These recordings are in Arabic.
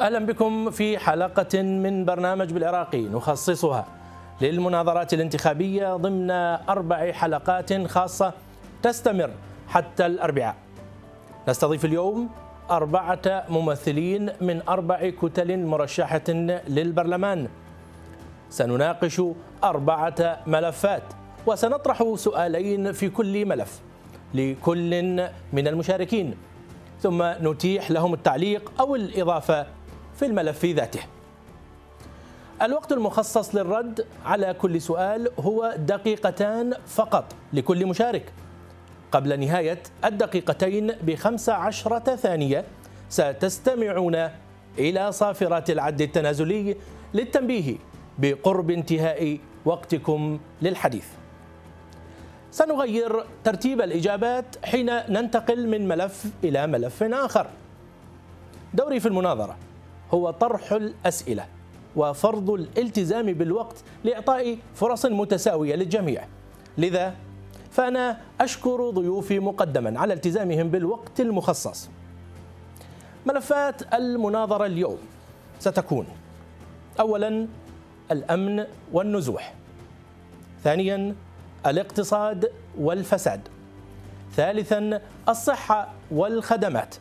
أهلا بكم في حلقة من برنامج بالعراقي نخصصها للمناظرات الانتخابية ضمن أربع حلقات خاصة تستمر حتى الأربعاء. نستضيف اليوم أربعة ممثلين من أربع كتل مرشحة للبرلمان. سنناقش أربعة ملفات وسنطرح سؤالين في كل ملف لكل من المشاركين ثم نتيح لهم التعليق أو الإضافة في الملف ذاته. الوقت المخصص للرد على كل سؤال هو دقيقتان فقط لكل مشارك. قبل نهاية الدقيقتين بخمس عشرة ثانية ستستمعون إلى صافرات العد التنازلي للتنبيه بقرب انتهاء وقتكم للحديث. سنغير ترتيب الإجابات حين ننتقل من ملف إلى ملف آخر. دوري في المناظرة هو طرح الأسئلة وفرض الالتزام بالوقت لإعطاء فرص متساوية للجميع. لذا فأنا أشكر ضيوفي مقدما على التزامهم بالوقت المخصص. ملفات المناظرة اليوم ستكون أولا الأمن والنزوح. ثانيا الاقتصاد والفساد. ثالثا الصحة والخدمات.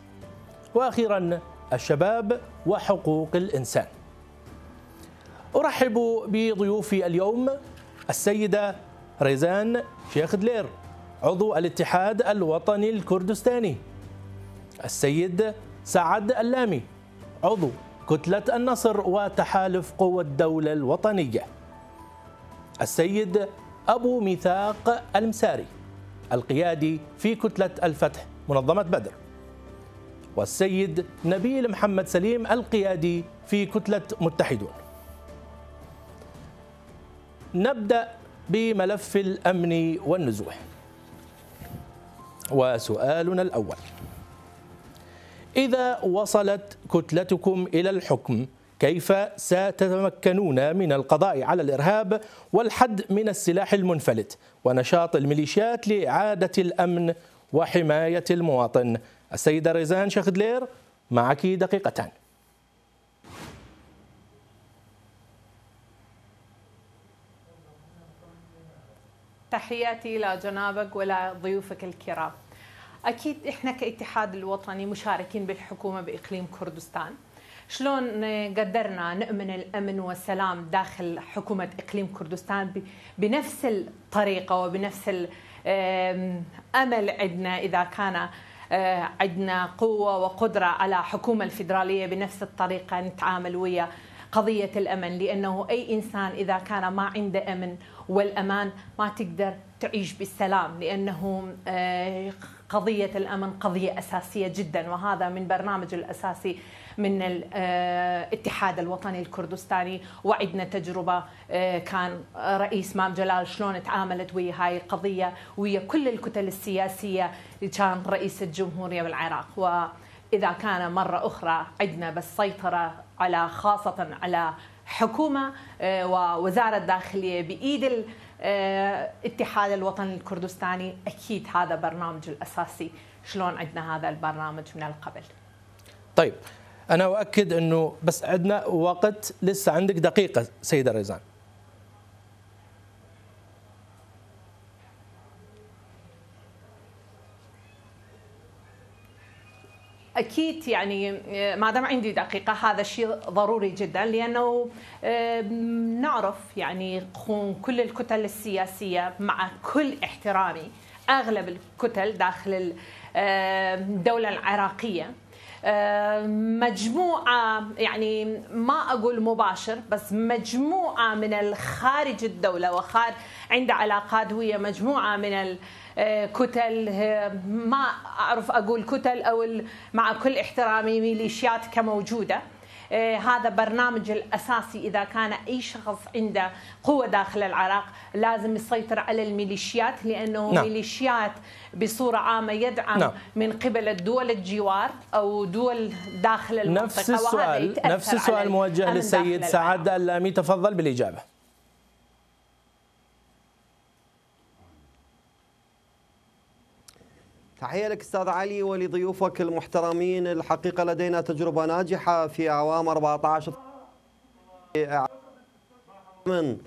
وأخيرا الشباب وحقوق الإنسان. أرحب بضيوفي اليوم السيدة ريزان شيخ دلير عضو الاتحاد الوطني الكردستاني. السيد سعد اللامي عضو كتلة النصر وتحالف قوى الدولة الوطنية. السيد أبو ميثاق المساري القيادي في كتلة الفتح منظمة بدر. والسيد نبيل محمد سليم القيادي في كتلة متحدون. نبدأ بملف الأمن والنزوح. وسؤالنا الأول. إذا وصلت كتلتكم إلى الحكم كيف ستتمكنون من القضاء على الإرهاب والحد من السلاح المنفلت ونشاط الميليشيات لإعادة الأمن وحماية المواطن؟ السيدة ريزان شخدلير معك دقيقتان. تحياتي لجنابك ولضيوفك الكرام. أكيد إحنا كاتحاد الوطني مشاركين بالحكومة بإقليم كردستان. شلون قدرنا نأمن الأمن والسلام داخل حكومة إقليم كردستان بنفس الطريقة وبنفس الأمل عندنا إذا كان عندنا قوة وقدرة على حكومة الفيدرالية بنفس الطريقة نتعامل ويا قضية الأمن لأنه أي إنسان إذا كان ما عنده أمن والأمان ما تقدر تعيش بالسلام لأنه قضية الأمن قضية أساسية جدا وهذا من برنامج الأساسي من الاتحاد الوطني الكردستاني. وعدنا تجربة كان رئيس مام جلال شلون تعاملت ويا هاي القضية ويا كل الكتل السياسية كان رئيس الجمهورية بالعراق. وإذا كان مرة أخرى عندنا بالسيطرة على خاصة على حكومة ووزارة الداخلية بإيد الاتحاد الوطني الكردستاني أكيد هذا برنامج الأساسي. شلون عندنا هذا البرنامج من القبل؟ طيب أنا أؤكد أنه بس عندنا وقت لسه عندك دقيقة سيدة ريزان. أكيد يعني ما دام عندي دقيقة هذا شيء ضروري جدا لأنه نعرف يعني كل الكتل السياسية مع كل احترامي أغلب الكتل داخل الدولة العراقية. مجموعة يعني ما أقول مباشر بس مجموعة من الخارج الدولة وخارج عنده علاقات ويا مجموعة من كتل ما أعرف أقول كتل أو مع كل احترامي ميليشيات كموجودة هذا برنامج الأساسي إذا كان أي شخص عنده قوة داخل العراق لازم يسيطر على الميليشيات لأنه نعم. ميليشيات بصورة عامة يدعم نعم. من قبل الدول الجوار أو دول داخل المنطقة نفس السؤال نفس السؤال موجه للسيد سعد اللامي تفضل بالإجابة تحية لك أستاذ علي ولضيوفك المحترمين. الحقيقة لدينا تجربة ناجحة في أعوام 14 من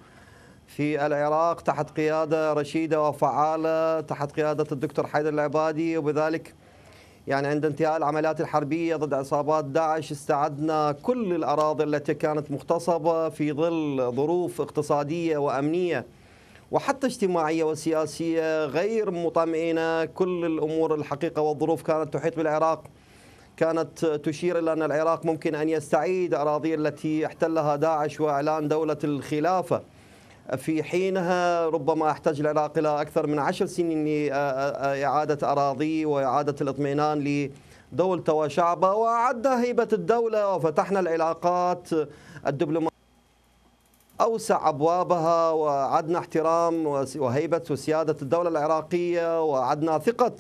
في العراق تحت قيادة رشيدة وفعالة تحت قيادة الدكتور حيدر العبادي وبذلك يعني عند انتهاء العمليات الحربية ضد عصابات داعش استعدنا كل الأراضي التي كانت مغتصبة في ظل ظروف اقتصادية وأمنية. وحتى اجتماعية وسياسية غير مطمئنة. كل الأمور الحقيقة والظروف كانت تحيط بالعراق كانت تشير إلى أن العراق ممكن أن يستعيد أراضيه التي احتلها داعش وإعلان دولة الخلافة. في حينها ربما احتاج العراق إلى أكثر من عشر سنين لإعادة أراضيه وإعادة الاطمئنان لدولته وشعبه وأعدنا هيبة الدولة وفتحنا العلاقات. الدبلوماسية أوسع أبوابها وعدنا احترام وهيبة وسيادة الدولة العراقية وعدنا ثقة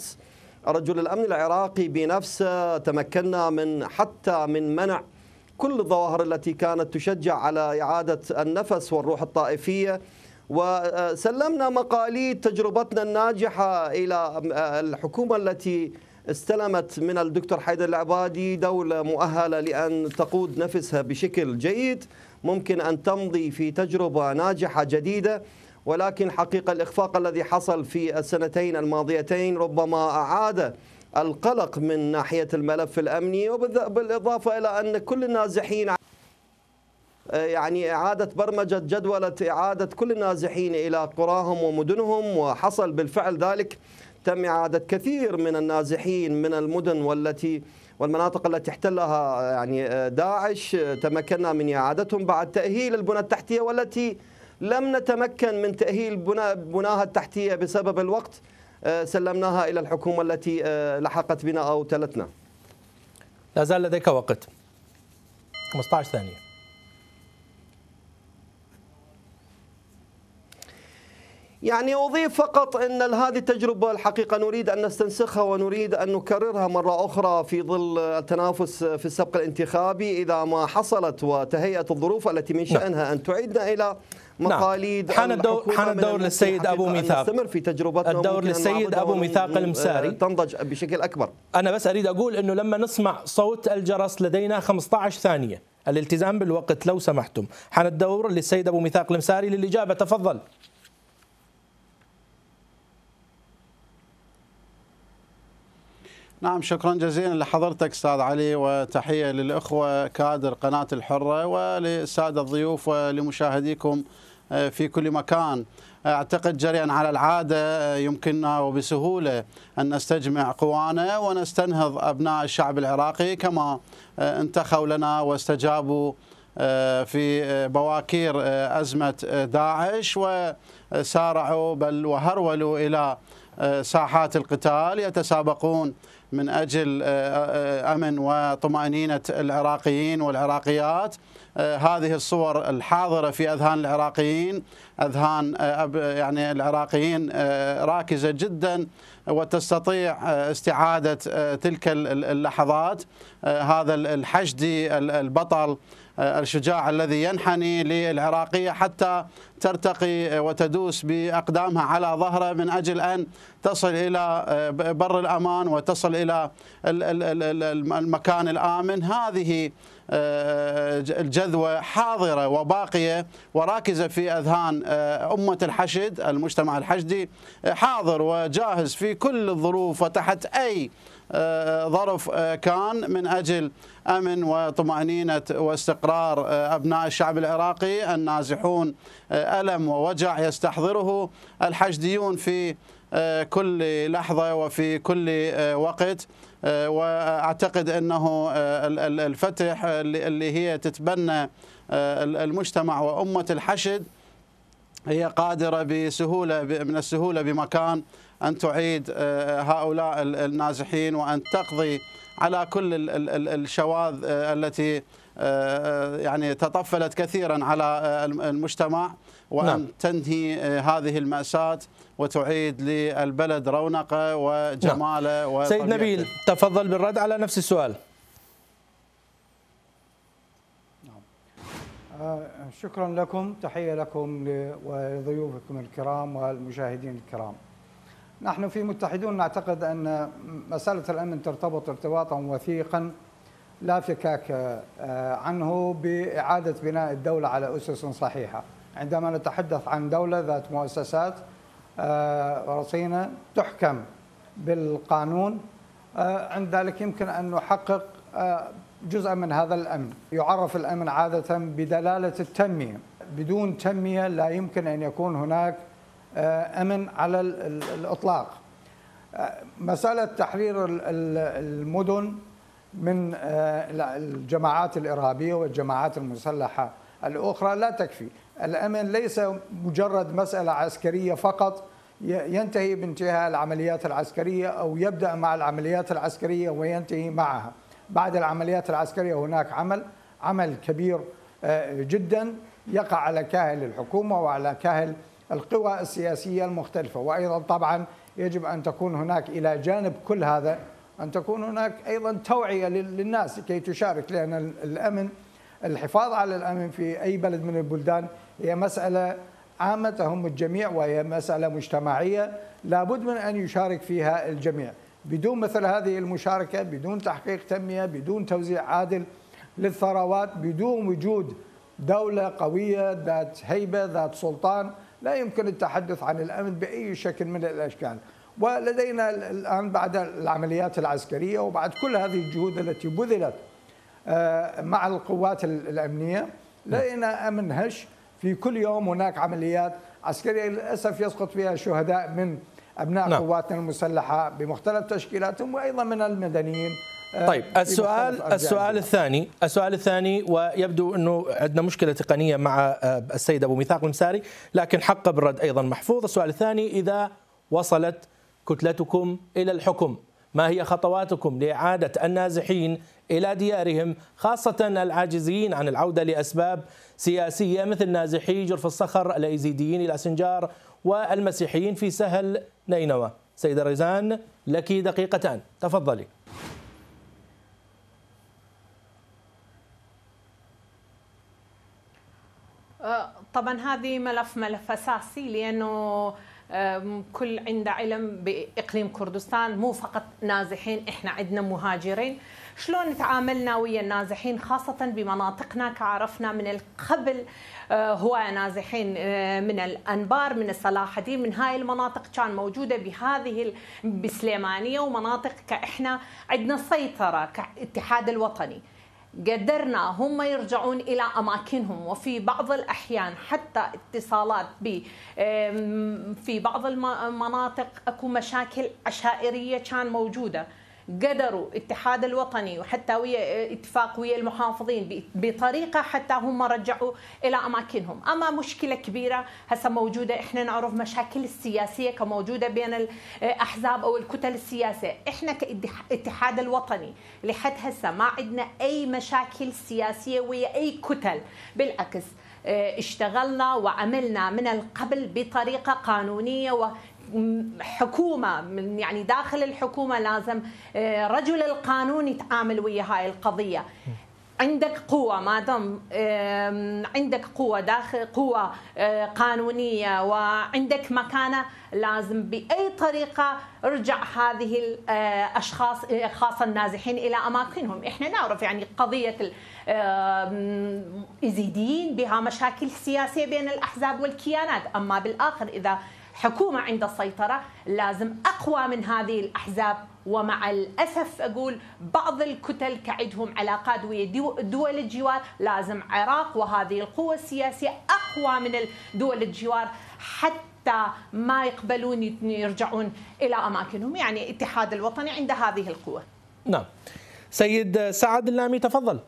رجل الأمن العراقي بنفسه. تمكنا من حتى من منع كل الظواهر التي كانت تشجع على إعادة النفس والروح الطائفية. وسلمنا مقاليد تجربتنا الناجحة إلى الحكومة التي استلمت من الدكتور حيدر العبادي دولة مؤهلة لأن تقود نفسها بشكل جيد. ممكن أن تمضي في تجربة ناجحة جديدة ولكن حقيقة الإخفاق الذي حصل في السنتين الماضيتين ربما أعاد القلق من ناحية الملف الأمني وبالإضافة إلى أن كل النازحين يعني إعادة برمجة جدولة إعادة كل النازحين إلى قراهم ومدنهم وحصل بالفعل ذلك. تم إعادة كثير من النازحين من المدن والتي والمناطق التي احتلها يعني داعش تمكنا من إعادتهم بعد تأهيل البنى التحتية والتي لم نتمكن من تأهيل بناها التحتية بسبب الوقت سلمناها إلى الحكومة التي لحقت بنا أو تلتنا لا زال لديك وقت. 15 ثانية يعني أضيف فقط أن هذه التجربة الحقيقة نريد أن نستنسخها ونريد أن نكررها مرة أخرى في ظل التنافس في السبق الانتخابي إذا ما حصلت وتهيأت الظروف التي من شأنها أن تعيدنا إلى مقاليد نعم. حان الدور حان الدور للسيد أبو ميثاق. نستمر في تجربتنا الدور للسيد أبو ميثاق المساري. تنضج بشكل أكبر. أنا بس أريد أقول إنه لما نسمع صوت الجرس لدينا 15 ثانية. الالتزام بالوقت لو سمحتم. حان الدور للسيد أبو ميثاق المساري للإجابة. تفضل. نعم شكرا جزيلا لحضرتك أستاذ علي وتحية للأخوة كادر قناة الحرة وللساده الضيوف ولمشاهديكم في كل مكان. أعتقد جريا على العادة يمكننا وبسهولة أن نستجمع قوانا ونستنهض أبناء الشعب العراقي كما انتخوا لنا واستجابوا في بواكير أزمة داعش وسارعوا بل وهرولوا إلى ساحات القتال يتسابقون من أجل أمن وطمأنينة العراقيين والعراقيات. هذه الصور الحاضرة في أذهان العراقيين. أذهان يعني العراقيين راكزة جدا وتستطيع استعادة تلك اللحظات. هذا الحشدي البطل الشجاع الذي ينحني للعراقية حتى ترتقي وتدوس بأقدامها على ظهره من أجل أن تصل إلى بر الأمان وتصل إلى المكان الآمن. هذه الجذوة حاضرة وباقية وراكزة في أذهان أمة الحشد المجتمع الحشدي حاضر وجاهز في كل الظروف وتحت أي ظرف كان من أجل أمن وطمأنينة واستقرار أبناء الشعب العراقي النازحون ألم ووجع يستحضره الحشديون في كل لحظة وفي كل وقت. وأعتقد أنه الفتح اللي هي تتبنى المجتمع وأمة الحشد هي قادرة بسهولة من السهولة بمكان أن تعيد هؤلاء النازحين وأن تقضي على كل الشواذ التي يعني تطفلت كثيرا على المجتمع وأن نعم. تنهي هذه المأساة وتعيد للبلد رونقه وجماله نعم. سيد نبيل تفضل بالرد على نفس السؤال نعم. شكرا لكم تحية لكم ولضيوفكم الكرام والمشاهدين الكرام نحن في متحدون نعتقد أن مسألة الأمن ترتبط ارتباطا وثيقا لا فكاك آه، عنه بإعادة بناء الدولة على أسس صحيحة. عندما نتحدث عن دولة ذات مؤسسات آه، رصينة تحكم بالقانون آه، عند ذلك يمكن أن نحقق جزءا من هذا الأمن. يعرف الأمن عادة بدلالة التنمية. بدون تنمية لا يمكن أن يكون هناك أمن على الإطلاق. مسألة تحرير المدن من آه، الجماعات الإرهابية والجماعات المسلحة الأخرى لا تكفي. الأمن ليس مجرد مسألة عسكرية فقط ينتهي بانتهاء العمليات العسكرية أو يبدأ مع العمليات العسكرية وينتهي معها. بعد العمليات العسكرية هناك عمل عمل كبير آه، جدا يقع على كاهل الحكومة وعلى كاهل القوى السياسية المختلفة. وأيضا طبعا يجب أن تكون هناك إلى جانب كل هذا أن تكون هناك أيضا توعية للناس كي تشارك لأن الأمن الحفاظ على الأمن في أي بلد من البلدان هي مسألة عامة تهم الجميع وهي مسألة مجتمعية لابد من أن يشارك فيها الجميع. بدون مثل هذه المشاركة بدون تحقيق تنمية بدون توزيع عادل للثروات بدون وجود دولة قوية ذات هيبة ذات سلطان لا يمكن التحدث عن الأمن بأي شكل من الأشكال. ولدينا الآن بعد العمليات العسكرية وبعد كل هذه الجهود التي بذلت آه، مع القوات الأمنية لدينا أمن هش في كل يوم هناك عمليات عسكرية. للأسف يسقط فيها شهداء من أبناء نعم. قواتنا المسلحة بمختلف تشكيلاتهم وأيضا من المدنيين. طيب السؤال السؤال الثاني السؤال الثاني ويبدو إنه عندنا مشكلة تقنية مع آه، السيد أبو ميثاق المساري لكن حق بالرد أيضا محفوظ. السؤال الثاني إذا وصلت كتلتكم إلى الحكم ما هي خطواتكم لإعادة النازحين إلى ديارهم خاصة العاجزين عن العودة لأسباب سياسية مثل نازحي جرف الصخر الأيزيديين إلى سنجار والمسيحيين في سهل نينوى؟ سيدة ريزان لك دقيقتان. تفضلي. طبعا هذه ملف ملف أساسي لأنه كل عنده علم بإقليم كردستان مو فقط نازحين إحنا عندنا مهاجرين. شلون تعاملنا ويا النازحين؟ خاصة بمناطقنا كعرفنا من قبل أه، هو نازحين أه، من الأنبار من الصلاح الدين من هاي المناطق كان موجودة بهذه بسليمانية ومناطق كإحنا عندنا سيطرة كاتحاد الوطني. قدرنا هم يرجعون إلى أماكنهم. وفي بعض الأحيان حتى اتصالات ب في بعض المناطق أكو مشاكل عشائريه كان موجودة. قدروا الاتحاد الوطني وحتى ويا اتفاق ويا المحافظين بطريقة حتى هم رجعوا إلى أماكنهم، أما مشكلة كبيرة هسه موجودة إحنا نعرف مشاكل السياسية كموجودة بين الأحزاب أو الكتل السياسية، إحنا كاتحاد الوطني لحد هسه ما عندنا أي مشاكل سياسية ويا أي كتل، بالعكس اشتغلنا وعملنا من القبل بطريقة قانونية حكومة من يعني داخل الحكومة لازم آه، رجل القانون يتعامل ويا هاي القضية. عندك قوة ما دام عندك قوة داخل قوة آه، قانونية وعندك مكانة لازم بأي طريقة ارجع هذه الأشخاص آه، خاصة النازحين إلى أماكنهم. إحنا نعرف يعني قضية الإزيديين بها مشاكل سياسية بين الأحزاب والكيانات. أما بالآخر إذا حكومة عند السيطرة لازم أقوى من هذه الأحزاب. ومع الأسف أقول بعض الكتل كعدهم علاقات ويا دول الجوار. لازم عراق وهذه القوة السياسية أقوى من دول الجوار حتى ما يقبلون يرجعون إلى أماكنهم. يعني الاتحاد الوطني عند هذه القوة. نعم. سيد سعد اللامي تفضل.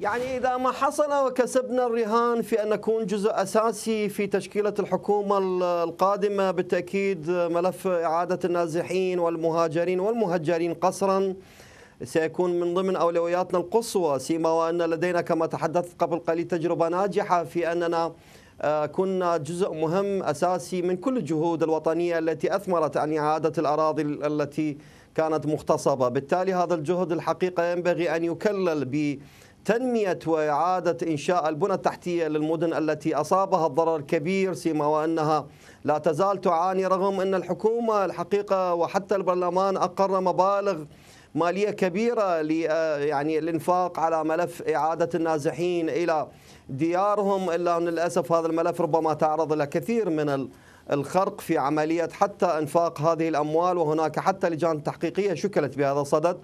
يعني إذا ما حصل وكسبنا الرهان في أن نكون جزء أساسي في تشكيلة الحكومة القادمة بالتأكيد ملف إعادة النازحين والمهاجرين والمهجرين قصرا سيكون من ضمن أولوياتنا القصوى. سيما وأن لدينا كما تحدثت قبل قليل تجربة ناجحة في أننا آه، كنا جزء مهم أساسي من كل الجهود الوطنية التي أثمرت عن إعادة الأراضي التي كانت مغتصبة. بالتالي هذا الجهد الحقيقة ينبغي أن يكلل ب تنمية وإعادة إنشاء البنى التحتية للمدن التي أصابها الضرر الكبير سيما وأنها لا تزال تعاني رغم أن الحكومة الحقيقة وحتى البرلمان أقر مبالغ مالية كبيرة يعني الإنفاق على ملف إعادة النازحين إلى ديارهم. إلا أن للأسف هذا الملف ربما تعرض إلى كثير من الخرق في عملية حتى إنفاق هذه الأموال وهناك حتى لجان تحقيقية شكلت بهذا الصدد.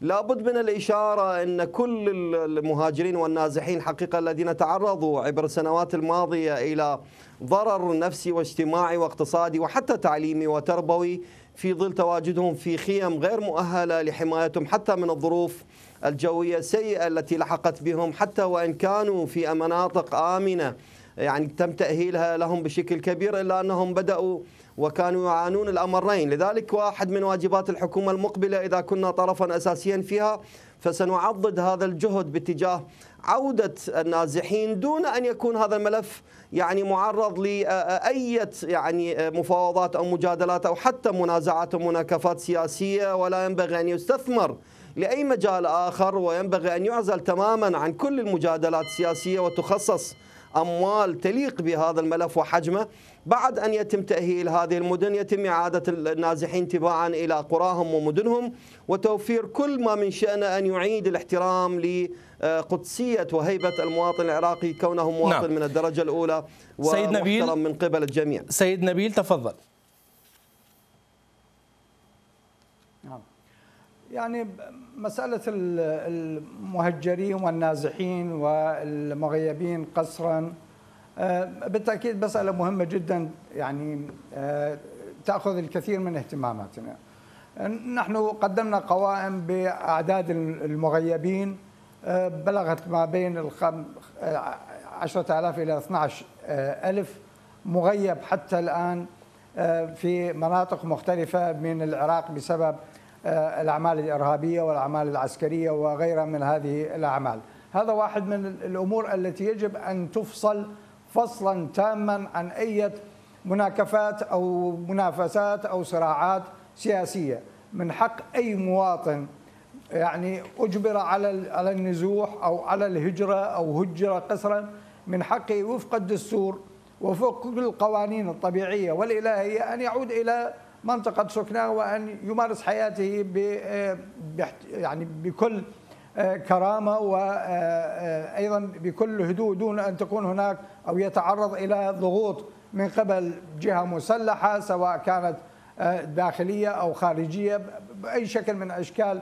لابد من الإشارة أن كل المهاجرين والنازحين حقيقة الذين تعرضوا عبر السنوات الماضية إلى ضرر نفسي واجتماعي واقتصادي وحتى تعليمي وتربوي في ظل تواجدهم في خيم غير مؤهلة لحمايتهم حتى من الظروف الجوية السيئة التي لحقت بهم حتى وإن كانوا في مناطق آمنة. يعني تم تأهيلها لهم بشكل كبير إلا أنهم بدأوا وكانوا يعانون الأمرين. لذلك واحد من واجبات الحكومة المقبلة إذا كنا طرفا أساسيا فيها فسنعضد هذا الجهد باتجاه عودة النازحين دون أن يكون هذا الملف يعني معرض لأي يعني مفاوضات أو مجادلات أو حتى منازعات ومناكفات سياسية. ولا ينبغي أن يستثمر لأي مجال آخر وينبغي أن يعزل تماما عن كل المجادلات السياسية وتخصص أموال تليق بهذا الملف وحجمه. بعد أن يتم تأهيل هذه المدن يتم إعادة النازحين تباعا إلى قراهم ومدنهم وتوفير كل ما من شأنه أن يعيد الاحترام لقدسية وهيبة المواطن العراقي كونه مواطن نعم. من الدرجة الأولى سيد نبيل. من قبل الجميع. سيد نبيل تفضل. نعم. يعني مسألة المهجرين والنازحين والمغيبين قسرا آه، بالتأكيد مسألة مهمة جدا يعني آه، تأخذ الكثير من اهتماماتنا. نحن قدمنا قوائم بأعداد المغيبين آه، بلغت ما بين الخم... 10000 إلى 12000 مغيب حتى الآن في مناطق مختلفة من العراق بسبب الأعمال الإرهابية والأعمال العسكرية وغيرها من هذه الأعمال. هذا واحد من الأمور التي يجب أن تفصل فصلا تاما عن أي مناكفات أو منافسات أو صراعات سياسية. من حق أي مواطن يعني أجبر على على النزوح أو على الهجرة أو هجر قسرا من حقه وفق الدستور وفق كل القوانين الطبيعية والإلهية أن يعود إلى منطقة سكنه وأن يمارس حياته ب يعني بكل كرامة وأيضا بكل هدوء دون أن تكون هناك أو يتعرض إلى ضغوط من قبل جهة مسلحة سواء كانت داخلية أو خارجية باي شكل من أشكال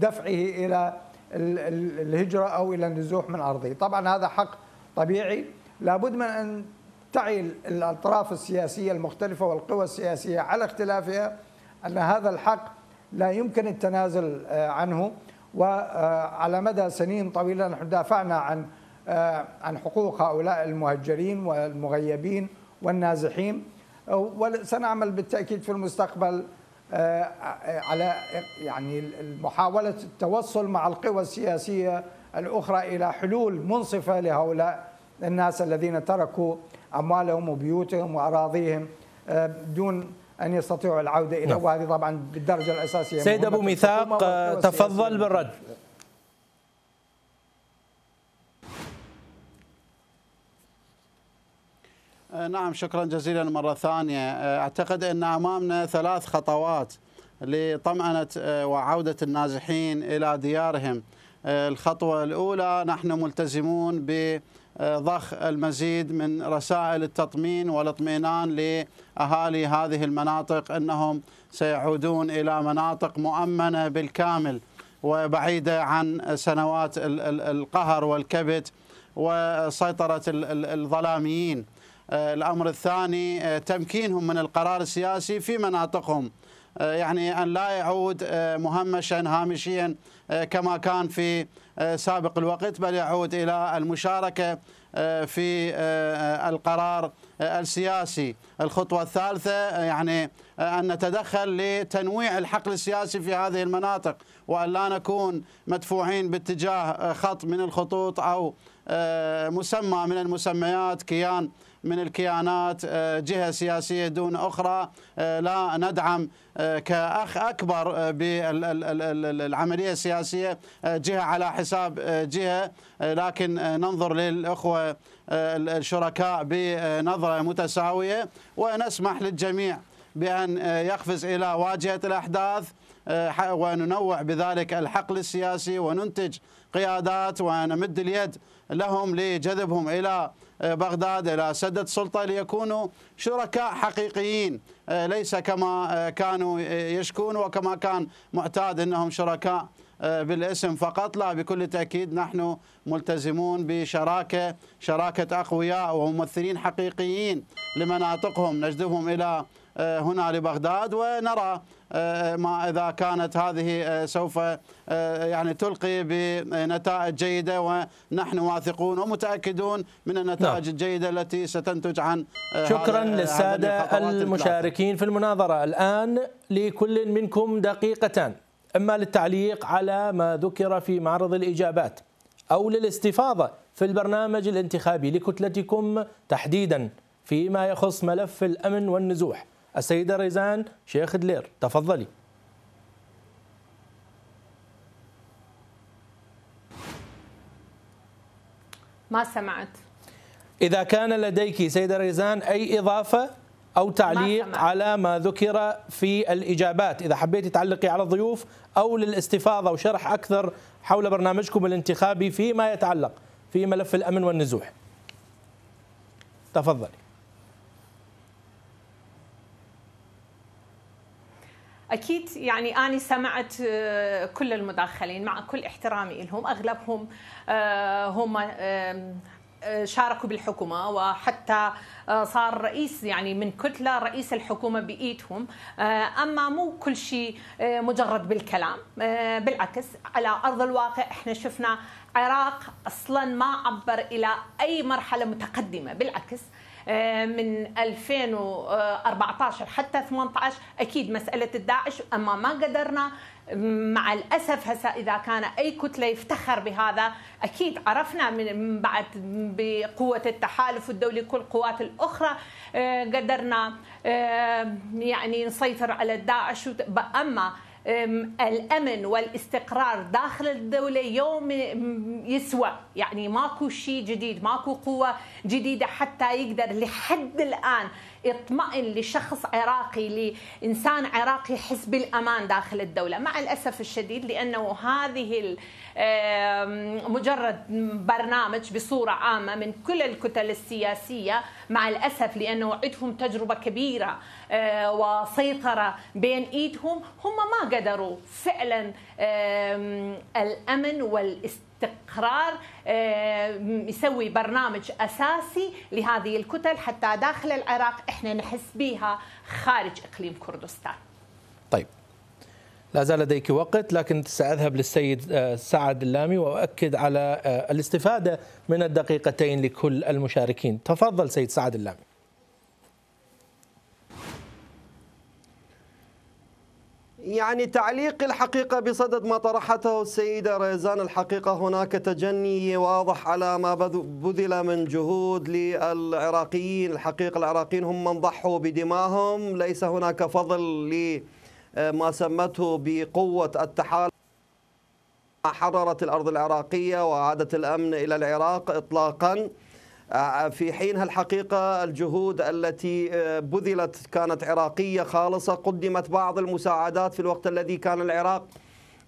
دفعه إلى الهجرة أو إلى النزوح من أرضه، طبعا هذا حق طبيعي. لابد من أن تعي الأطراف السياسية المختلفة والقوى السياسية على اختلافها أن هذا الحق لا يمكن التنازل آه، عنه. وعلى مدى سنين طويلة نحن دافعنا عن آه، عن حقوق هؤلاء المهجرين والمغيبين والنازحين. وسنعمل بالتأكيد في المستقبل آه، على يعني محاولة التوصل مع القوى السياسية الأخرى إلى حلول منصفة لهؤلاء الناس الذين تركوا أموالهم وبيوتهم وأراضيهم دون أن يستطيعوا العودة إلى نعم. وهذه طبعا بالدرجة الأساسية سيد أبو ميثاق تفضل بالرد. آه، نعم شكرا جزيلا مرة ثانية. آه، أعتقد أن أمامنا ثلاث خطوات لطمأنة آه، وعودة النازحين إلى ديارهم. الخطوة الأولى نحن ملتزمون ب ضخ المزيد من رسائل التطمين والاطمئنان لأهالي هذه المناطق أنهم سيعودون إلى مناطق مؤمنة بالكامل وبعيدة عن سنوات القهر والكبت وسيطرة الظلاميين. الأمر الثاني تمكينهم من القرار السياسي في مناطقهم. يعني أن لا يعود مهمشا هامشيا كما كان في آه، سابق الوقت بل يعود إلى المشاركة آه، في آه، القرار السياسي. الخطوة الثالثة يعني أن نتدخل لتنويع الحقل السياسي في هذه المناطق وأن لا نكون مدفوعين باتجاه خط من الخطوط أو مسمى من المسميات كيان من الكيانات جهة سياسية دون أخرى لا ندعم كأخ أكبر بالعملية السياسية جهة على حساب جهة. لكن ننظر للأخوة الشركاء بنظرة متساوية ونسمح للجميع بأن يقفز إلى واجهة الأحداث وننوع بذلك الحقل السياسي وننتج قيادات ونمد اليد لهم لجذبهم إلى بغداد إلى سدة السلطة ليكونوا شركاء حقيقيين. ليس كما كانوا يشكون وكما كان معتاد أنهم شركاء بالاسم فقط. لا بكل تأكيد نحن ملتزمون بشراكة شراكة أقوياء وممثلين حقيقيين لمناطقهم. نجذبهم إلى هنا لبغداد ونرى ما إذا كانت هذه سوف يعني تلقي بنتائج جيدة ونحن واثقون ومتأكدون من النتائج نعم. الجيدة التي ستنتج عن شكرا للسادة المشاركين في المناظرة الآن لكل منكم دقيقتان إما للتعليق على ما ذكر في معرض الإجابات أو للاستفاضة في البرنامج الانتخابي لكتلتكم تحديدا فيما يخص ملف الأمن والنزوح السيدة ريزان شيخ دلير تفضلي. ما سمعت. إذا كان لديك سيدة ريزان أي إضافة أو تعليق ما على ما ذكر في الإجابات إذا حبيتي تعلقي على الضيوف أو للاستفاضة وشرح أكثر حول برنامجكم الانتخابي فيما يتعلق في ملف الأمن والنزوح. تفضلي. أكيد يعني أنا سمعت آه، كل المداخلين مع كل احترامي لهم. أغلبهم آه، هم شاركوا بالحكومة وحتى آه، صار رئيس يعني من كتلة رئيس الحكومة بإيدهم. أما مو كل شيء مجرد بالكلام. بالعكس على أرض الواقع إحنا شفنا عراق أصلا ما عبر إلى أي مرحلة متقدمة. بالعكس آه، من 2014 حتى 18 أكيد مسألة الداعش. أما ما قدرنا مع الأسف هسه إذا كان أي كتلة يفتخر بهذا أكيد عرفنا من بعد بقوة التحالف الدولي كل القوات الأخرى آه، قدرنا آه، يعني نسيطر على الداعش. اما الأمن والاستقرار داخل الدولة يوم يسوى. يعني ماكو شيء جديد ماكو قوة جديدة حتى يقدر لحد الآن اطمئن لشخص عراقي لإنسان عراقي يحس بالامان داخل الدولة. مع الأسف الشديد لأنه هذه مجرد برنامج بصورة عامة من كل الكتل السياسية مع الأسف لأنه عندهم تجربة كبيرة آه، وسيطرة بين إيدهم هم ما قدروا فعلا الأمن والاستقرار يسوي برنامج أساسي لهذه الكتل حتى داخل العراق إحنا نحس بها خارج إقليم كردستان. لا زال لديك وقت لكن سأذهب للسيد آه، سعد اللامي وأؤكد على آه، الاستفادة من الدقيقتين لكل المشاركين. تفضل سيد سعد اللامي. يعني تعليق الحقيقة بصدد ما طرحته السيدة ريزان. الحقيقة هناك تجني واضح على ما بذل من جهود للعراقيين. الحقيقة العراقيين هم من ضحوا بدمائهم ليس هناك فضل ل ما سمته بقوة التحالف حررت الأرض العراقية وعادت الأمن إلى العراق إطلاقا. في حينها الحقيقة الجهود التي بذلت كانت عراقية خالصة قدمت بعض المساعدات في الوقت الذي كان العراق.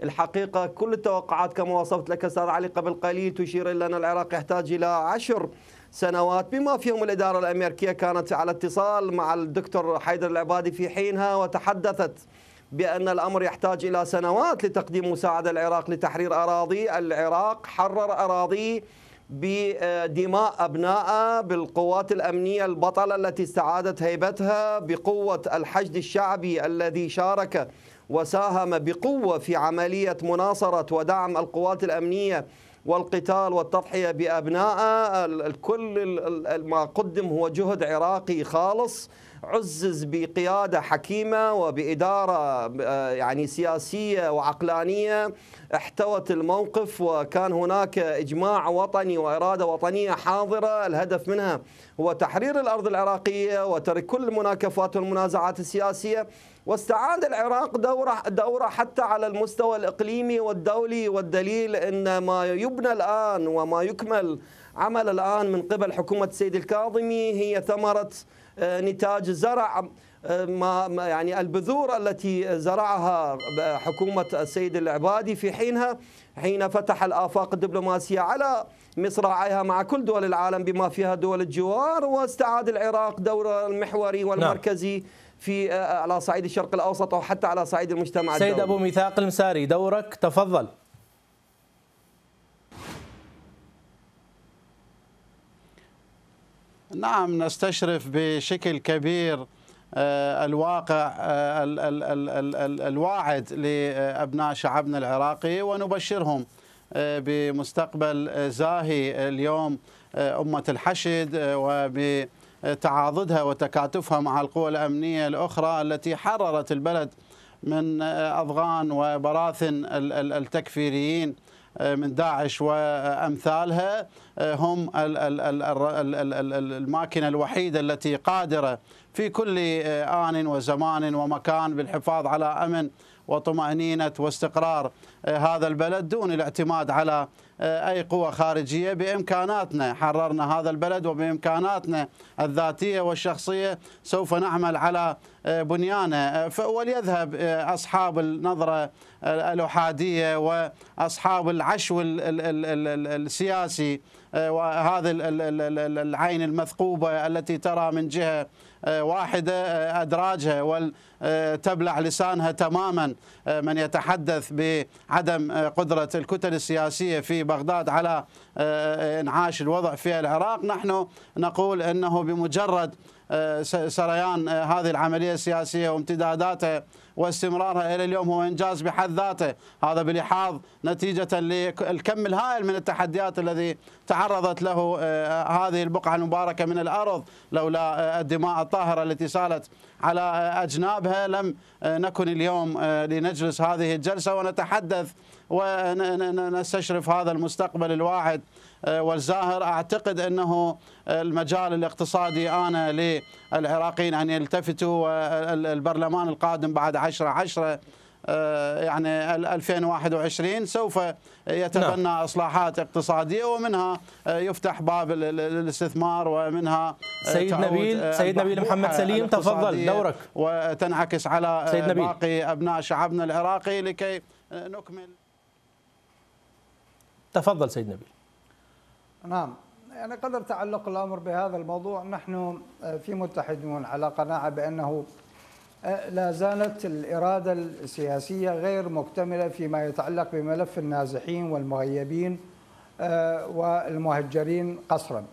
الحقيقة كل التوقعات كما وصفت لك أستاذ علي قبل قليل تشير إلى أن العراق يحتاج إلى عشر سنوات بما فيهم الإدارة الأمريكية كانت على اتصال مع الدكتور حيدر العبادي في حينها وتحدثت بأن الأمر يحتاج إلى سنوات لتقديم مساعدة العراق لتحرير أراضي. العراق حرر أراضيه بدماء أبنائه بالقوات الأمنية البطلة التي استعادت هيبتها بقوة الحشد الشعبي الذي شارك وساهم بقوة في عملية مناصرة ودعم القوات الأمنية والقتال والتضحية بأبنائه الكل ما قدم هو جهد عراقي خالص. عزز بقيادة حكيمة وبإدارة آه، يعني سياسية وعقلانية احتوت الموقف وكان هناك إجماع وطني وإرادة وطنية حاضرة. الهدف منها هو تحرير الأرض العراقية وترك كل المناكفات والمنازعات السياسية. واستعاد العراق دورة دورة حتى على المستوى الإقليمي والدولي. والدليل إن ما يبنى الآن وما يكمل عمل الآن من قبل حكومة السيد الكاظمي هي ثمرة آه، نتاج زرع ما يعني البذور التي زرعها حكومة السيد العبادي في حينها حين فتح الآفاق الدبلوماسية على مصراعيها مع كل دول العالم بما فيها دول الجوار واستعاد العراق دوره المحوري والمركزي نعم. في آه، على صعيد الشرق الأوسط وحتى على صعيد المجتمع سيد أبو ميثاق المساري دورك تفضل نعم نستشرف بشكل كبير آه، الواقع آه، الواعد لأبناء شعبنا العراقي ونبشرهم بمستقبل زاهي اليوم أمة الحشد وب تعاضدها وتكاتفها مع القوى الأمنية الأخرى التي حررت البلد من أضغان وبراثن التكفيريين. من داعش وأمثالها هم الماكينة الوحيدة التي قادرة في كل آن وزمان ومكان بالحفاظ على أمن وطمأنينة واستقرار هذا البلد دون الاعتماد على آه، أي قوة خارجية بإمكاناتنا. حررنا هذا البلد وبإمكاناتنا الذاتية والشخصية. سوف نعمل على آه، بنيانه. آه، وليذهب أصحاب النظرة الأحادية وأصحاب العشو السياسي. وهذه العين المثقوبة التي ترى من جهة واحدة أدراجها وتبلع لسانها تماما من يتحدث بعدم قدرة الكتل السياسية في بغداد على إنعاش الوضع في العراق. نحن نقول أنه بمجرد سريان هذه العملية السياسية وامتداداتها واستمرارها إلى اليوم هو إنجاز بحد ذاته. هذا بلحاظ نتيجة للكم الهائل من التحديات الذي تعرضت له آه، هذه البقعة المباركة من الأرض لولا آه، الدماء الطاهرة التي سالت على آه، أجنابها. لم نكن اليوم لنجلس هذه الجلسة ونتحدث ونستشرف هذا المستقبل الواعد والزاهر أعتقد أنه المجال الاقتصادي أنا للعراقيين أن يلتفتوا البرلمان القادم بعد 10 10 يعني 2021 سوف يتبنى نعم. إصلاحات اقتصادية ومنها يفتح باب الاستثمار ومنها سيد نبيل سيد نبيل محمد سليم تفضل دورك وتنعكس على سيد نبيل. باقي أبناء شعبنا العراقي لكي نكمل تفضل سيد نبيل نعم. يعني قدر تعلق الأمر بهذا الموضوع نحن في متحدون على قناعة بأنه لا زالت الإرادة السياسية غير مكتملة فيما يتعلق بملف النازحين والمغيبين آه، والمهجرين قصرا.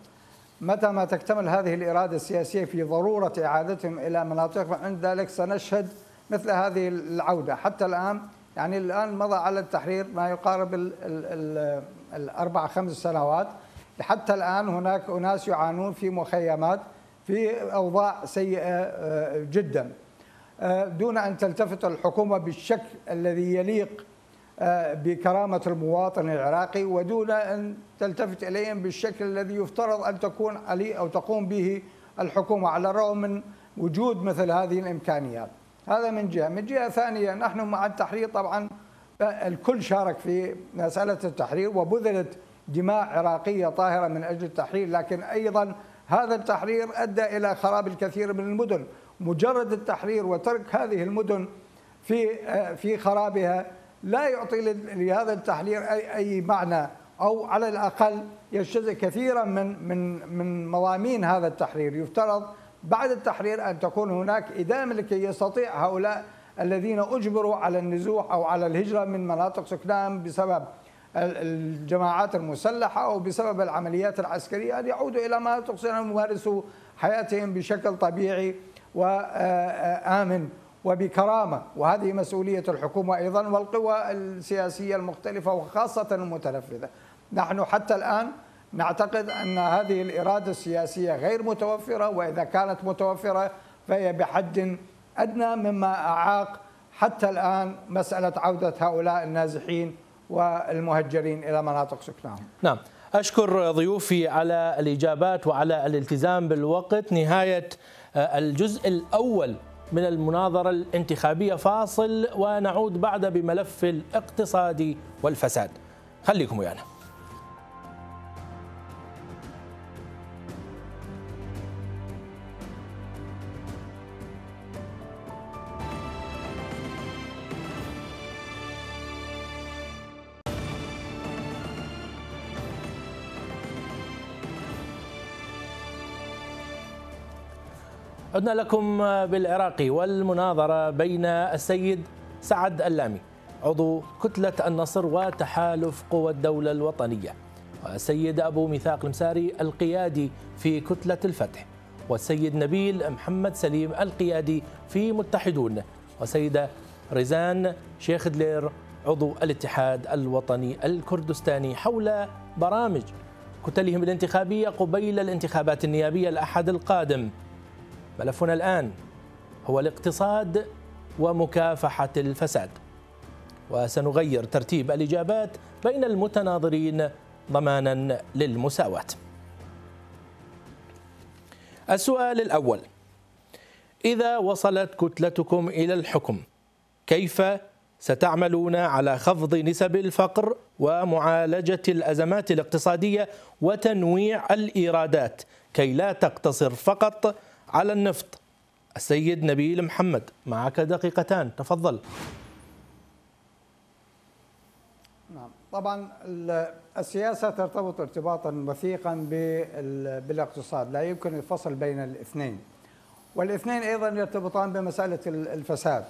متى ما تكتمل هذه الإرادة السياسية في ضرورة إعادتهم إلى مناطقهم عند ذلك سنشهد مثل هذه العودة. حتى الآن يعني الآن مضى على التحرير ما يقارب الأربع خمس سنوات. حتى الآن هناك أناس يعانون في مخيمات في أوضاع سيئة آه، جدا. آه، دون أن تلتفت الحكومة بالشكل الذي يليق آه، بكرامة المواطن العراقي ودون أن تلتفت إليهم بالشكل الذي يفترض أن تكون عليه أو تقوم به الحكومة على الرغم من وجود مثل هذه الإمكانيات. هذا من جهة. من جهة ثانية نحن مع التحرير طبعا الكل شارك في مسألة التحرير وبذلت دماء عراقية طاهرة من أجل التحرير لكن أيضا هذا التحرير أدى إلى خراب الكثير من المدن. مجرد التحرير وترك هذه المدن في في خرابها لا يعطي لهذا التحرير أي أي معنى أو على الأقل يجتزئ كثيرا من من من مضامين هذا التحرير. يفترض بعد التحرير أن تكون هناك إدامة لكي يستطيع هؤلاء الذين أجبروا على النزوح أو على الهجرة من مناطق سكنهم بسبب الجماعات المسلحة أو بسبب العمليات العسكرية ان يعودوا إلى مناطق سكنهم ويمارسوا حياتهم بشكل طبيعي وآمن وبكرامة. وهذه مسؤولية الحكومة أيضا والقوى السياسية المختلفة وخاصة المتنفذة. نحن حتى الآن نعتقد أن هذه الإرادة السياسية غير متوفرة وإذا كانت متوفرة فهي بحد أدنى مما أعاق حتى الآن مسألة عودة هؤلاء النازحين والمهجرين إلى مناطق سكنهم نعم. أشكر ضيوفي على الإجابات وعلى الالتزام بالوقت. نهاية آه، الجزء الأول من المناظرة الانتخابية فاصل ونعود بعد بملف الاقتصادي والفساد. خليكم ويانا. عدنا لكم بالعراقي والمناظرة بين السيد سعد اللامي عضو كتلة النصر وتحالف قوى الدولة الوطنية والسيد أبو ميثاق المساري القيادي في كتلة الفتح والسيد نبيل محمد سليم القيادي في متحدون وسيدة رزان شيخ دلير عضو الاتحاد الوطني الكردستاني حول برامج كتلهم الانتخابية قبيل الانتخابات النيابية الأحد القادم. ملفنا الآن هو الاقتصاد ومكافحة الفساد. وسنغير ترتيب الإجابات بين المتناظرين ضمانا للمساواة. السؤال الأول إذا وصلت كتلتكم إلى الحكم كيف ستعملون على خفض نسب الفقر ومعالجة الأزمات الاقتصادية وتنويع الإيرادات كي لا تقتصر فقط على النفط. السيد نبيل محمد معك دقيقتان تفضل. نعم. طبعا السياسة ترتبط ارتباطا وثيقا بالاقتصاد. لا يمكن الفصل بين الاثنين. والاثنين أيضا يرتبطان بمسألة الفساد.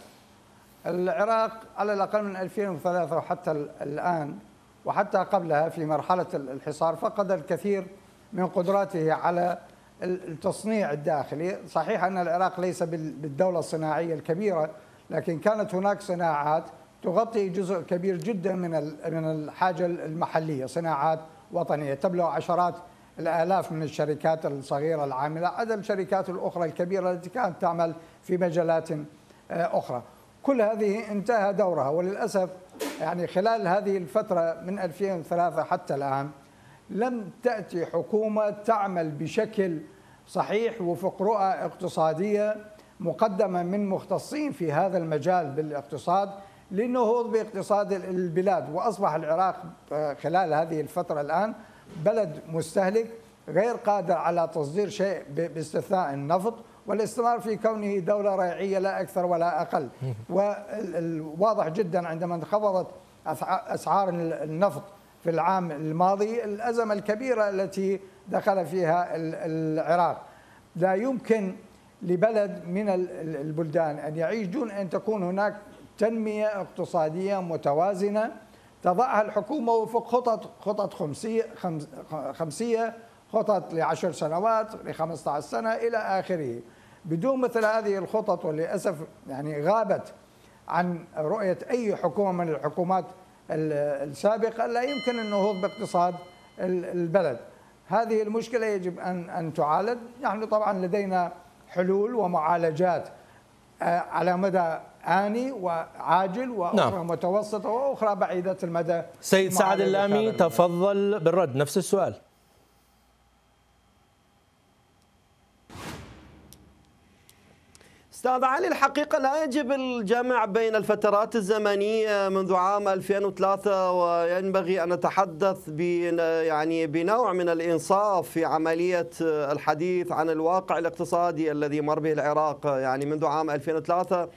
العراق على الأقل من 2003 وحتى الآن وحتى قبلها في مرحلة الحصار فقد الكثير من قدراته على التصنيع الداخلي. صحيح أن العراق ليس بالدولة الصناعية الكبيرة لكن كانت هناك صناعات تغطي جزء كبير جدا من من الحاجة المحلية صناعات وطنية. تبلغ عشرات الآلاف من الشركات الصغيرة العاملة عدا الشركات الأخرى الكبيرة التي كانت تعمل في مجالات آه، أخرى. كل هذه انتهى دورها وللأسف يعني خلال هذه الفترة من 2003 حتى الآن لم تأتي حكومة تعمل بشكل صحيح وفق رؤى اقتصادية مقدمة من مختصين في هذا المجال بالاقتصاد للنهوض باقتصاد البلاد. وأصبح العراق خلال هذه الفترة الآن بلد مستهلك غير قادر على تصدير شيء باستثناء النفط والاستمرار في كونه دولة ريعية لا أكثر ولا أقل. والواضح جدا عندما انخفضت أسعار النفط في العام الماضي الأزمة الكبيرة التي دخل فيها العراق. لا يمكن لبلد من البلدان أن يعيش دون أن تكون هناك تنمية اقتصادية متوازنة. تضعها الحكومة وفق خطط خطط خمسية, خمسية خطط لعشر سنوات ل 15 سنة إلى آخره. بدون مثل هذه الخطط وللأسف يعني غابت عن رؤية أي حكومة من الحكومات السابقة لا يمكن النهوض باقتصاد البلد. هذه المشكلة يجب أن أن تعالج. نحن طبعا لدينا حلول ومعالجات آه، على مدى آني وعاجل وأخرى نعم. متوسطة وأخرى بعيدة المدى سيد سعد اللامي تفضل بالرد. نفس السؤال. أستاذ علي الحقيقة لا يجب الجمع بين الفترات الزمنية منذ عام 2003 وينبغي أن نتحدث يعني بنوع من الإنصاف في عملية الحديث عن الواقع الاقتصادي الذي مر به العراق. يعني منذ عام 2003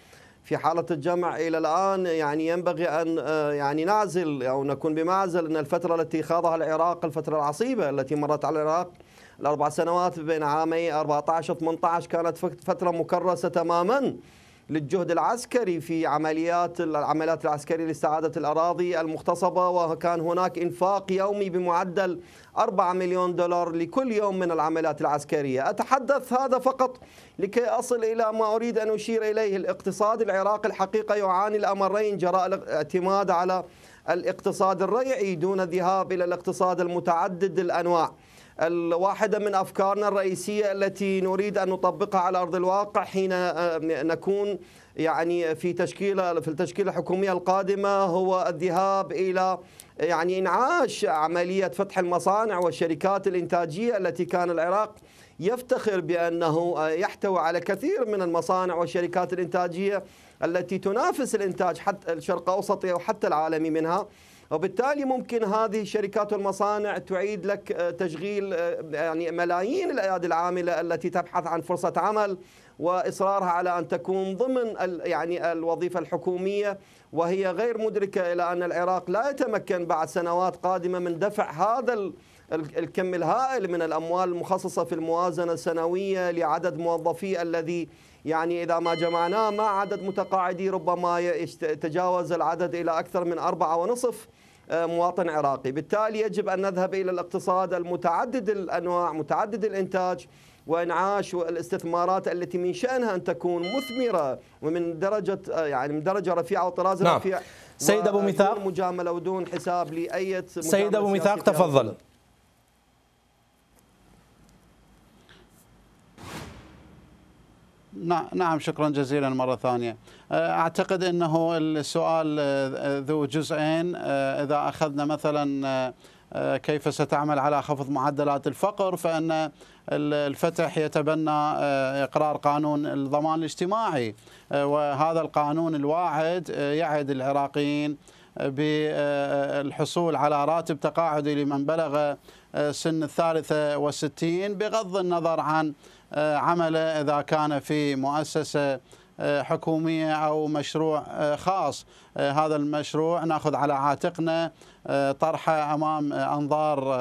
في حالة الجمع إلى الآن يعني ينبغي أن يعني نعزل أو نكون بمعزل أن الفترة التي خاضها العراق الفترة العصيبة التي مرت على العراق الأربع سنوات بين عامي 14 18 كانت فترة مكرسة تماما للجهد العسكري في عمليات العمليات العسكرية لاستعادة الأراضي المغتصبة وكان هناك إنفاق يومي بمعدل 4 مليون دولار لكل يوم من العمليات العسكرية. أتحدث هذا فقط لكي أصل إلى ما أريد أن أشير إليه. الاقتصاد العراقي الحقيقة يعاني الأمرين جراء الاعتماد على الاقتصاد الريعي دون الذهاب إلى الاقتصاد المتعدد الأنواع. واحدة من أفكارنا الرئيسية التي نريد أن نطبقها على أرض الواقع حين آه، نكون يعني في تشكيلة في التشكيلة الحكومية القادمة هو الذهاب إلى يعني إنعاش عملية فتح المصانع والشركات الإنتاجية التي كان العراق يفتخر بأنه آه، يحتوي على كثير من المصانع والشركات الإنتاجية التي تنافس الإنتاج حتى الشرق الأوسطي وحتى العالمي منها. وبالتالي ممكن هذه الشركات والمصانع تعيد لك آه، تشغيل آه، يعني ملايين الأيادي العاملة التي تبحث عن فرصة عمل وإصرارها على أن تكون ضمن يعني الوظيفة الحكومية. وهي غير مدركة إلى أن العراق لا يتمكن بعد سنوات قادمة من دفع هذا الكم الهائل من الأموال المخصصة في الموازنة السنوية لعدد موظفي الذي يعني إذا ما جمعناه مع عدد متقاعدي ربما يتجاوز العدد إلى أكثر من أربعة ونصف آه، مواطن عراقي. بالتالي يجب أن نذهب إلى الاقتصاد المتعدد الأنواع متعدد الإنتاج وإنعاش الاستثمارات التي من شأنها أن تكون مثمرة ومن درجة آه، يعني من درجة رفيعة وطراز نعم. رفيع. سيد أبو ميثاق. مجاملة ودون حساب لاي سيد أبو ميثاق تفضل. نعم شكرا جزيلا مرة ثانية. آه، أعتقد أنه السؤال آه، ذو جزئين. آه، إذا أخذنا مثلا كيف ستعمل على خفض معدلات الفقر فإن الفتح يتبنى إقرار قانون الضمان الاجتماعي. وهذا القانون الواعد يعد العراقيين بالحصول على راتب تقاعدي لمن بلغ سن الثالثة والستين بغض النظر عن عمله إذا كان في مؤسسة آه، حكومية أو مشروع آه، خاص. هذا المشروع نأخذ على عاتقنا طرحه أمام أنظار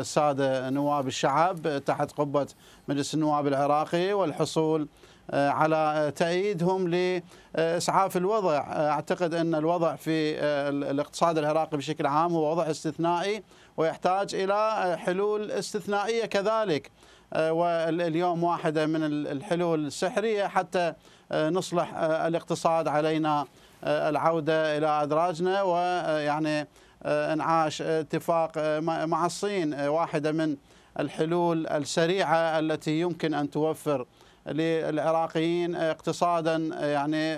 السادة نواب الشعب تحت قبة مجلس النواب العراقي والحصول على تأييدهم لإسعاف الوضع. أعتقد أن الوضع في الاقتصاد العراقي بشكل عام هو وضع استثنائي ويحتاج إلى حلول استثنائية كذلك. آه، واليوم واحدة من الحلول السحرية حتى آه، نصلح آه، الاقتصاد علينا العودة إلى أدراجنا ويعني إنعاش اتفاق مع الصين واحدة من الحلول السريعة التي يمكن أن توفر للعراقيين اقتصادا يعني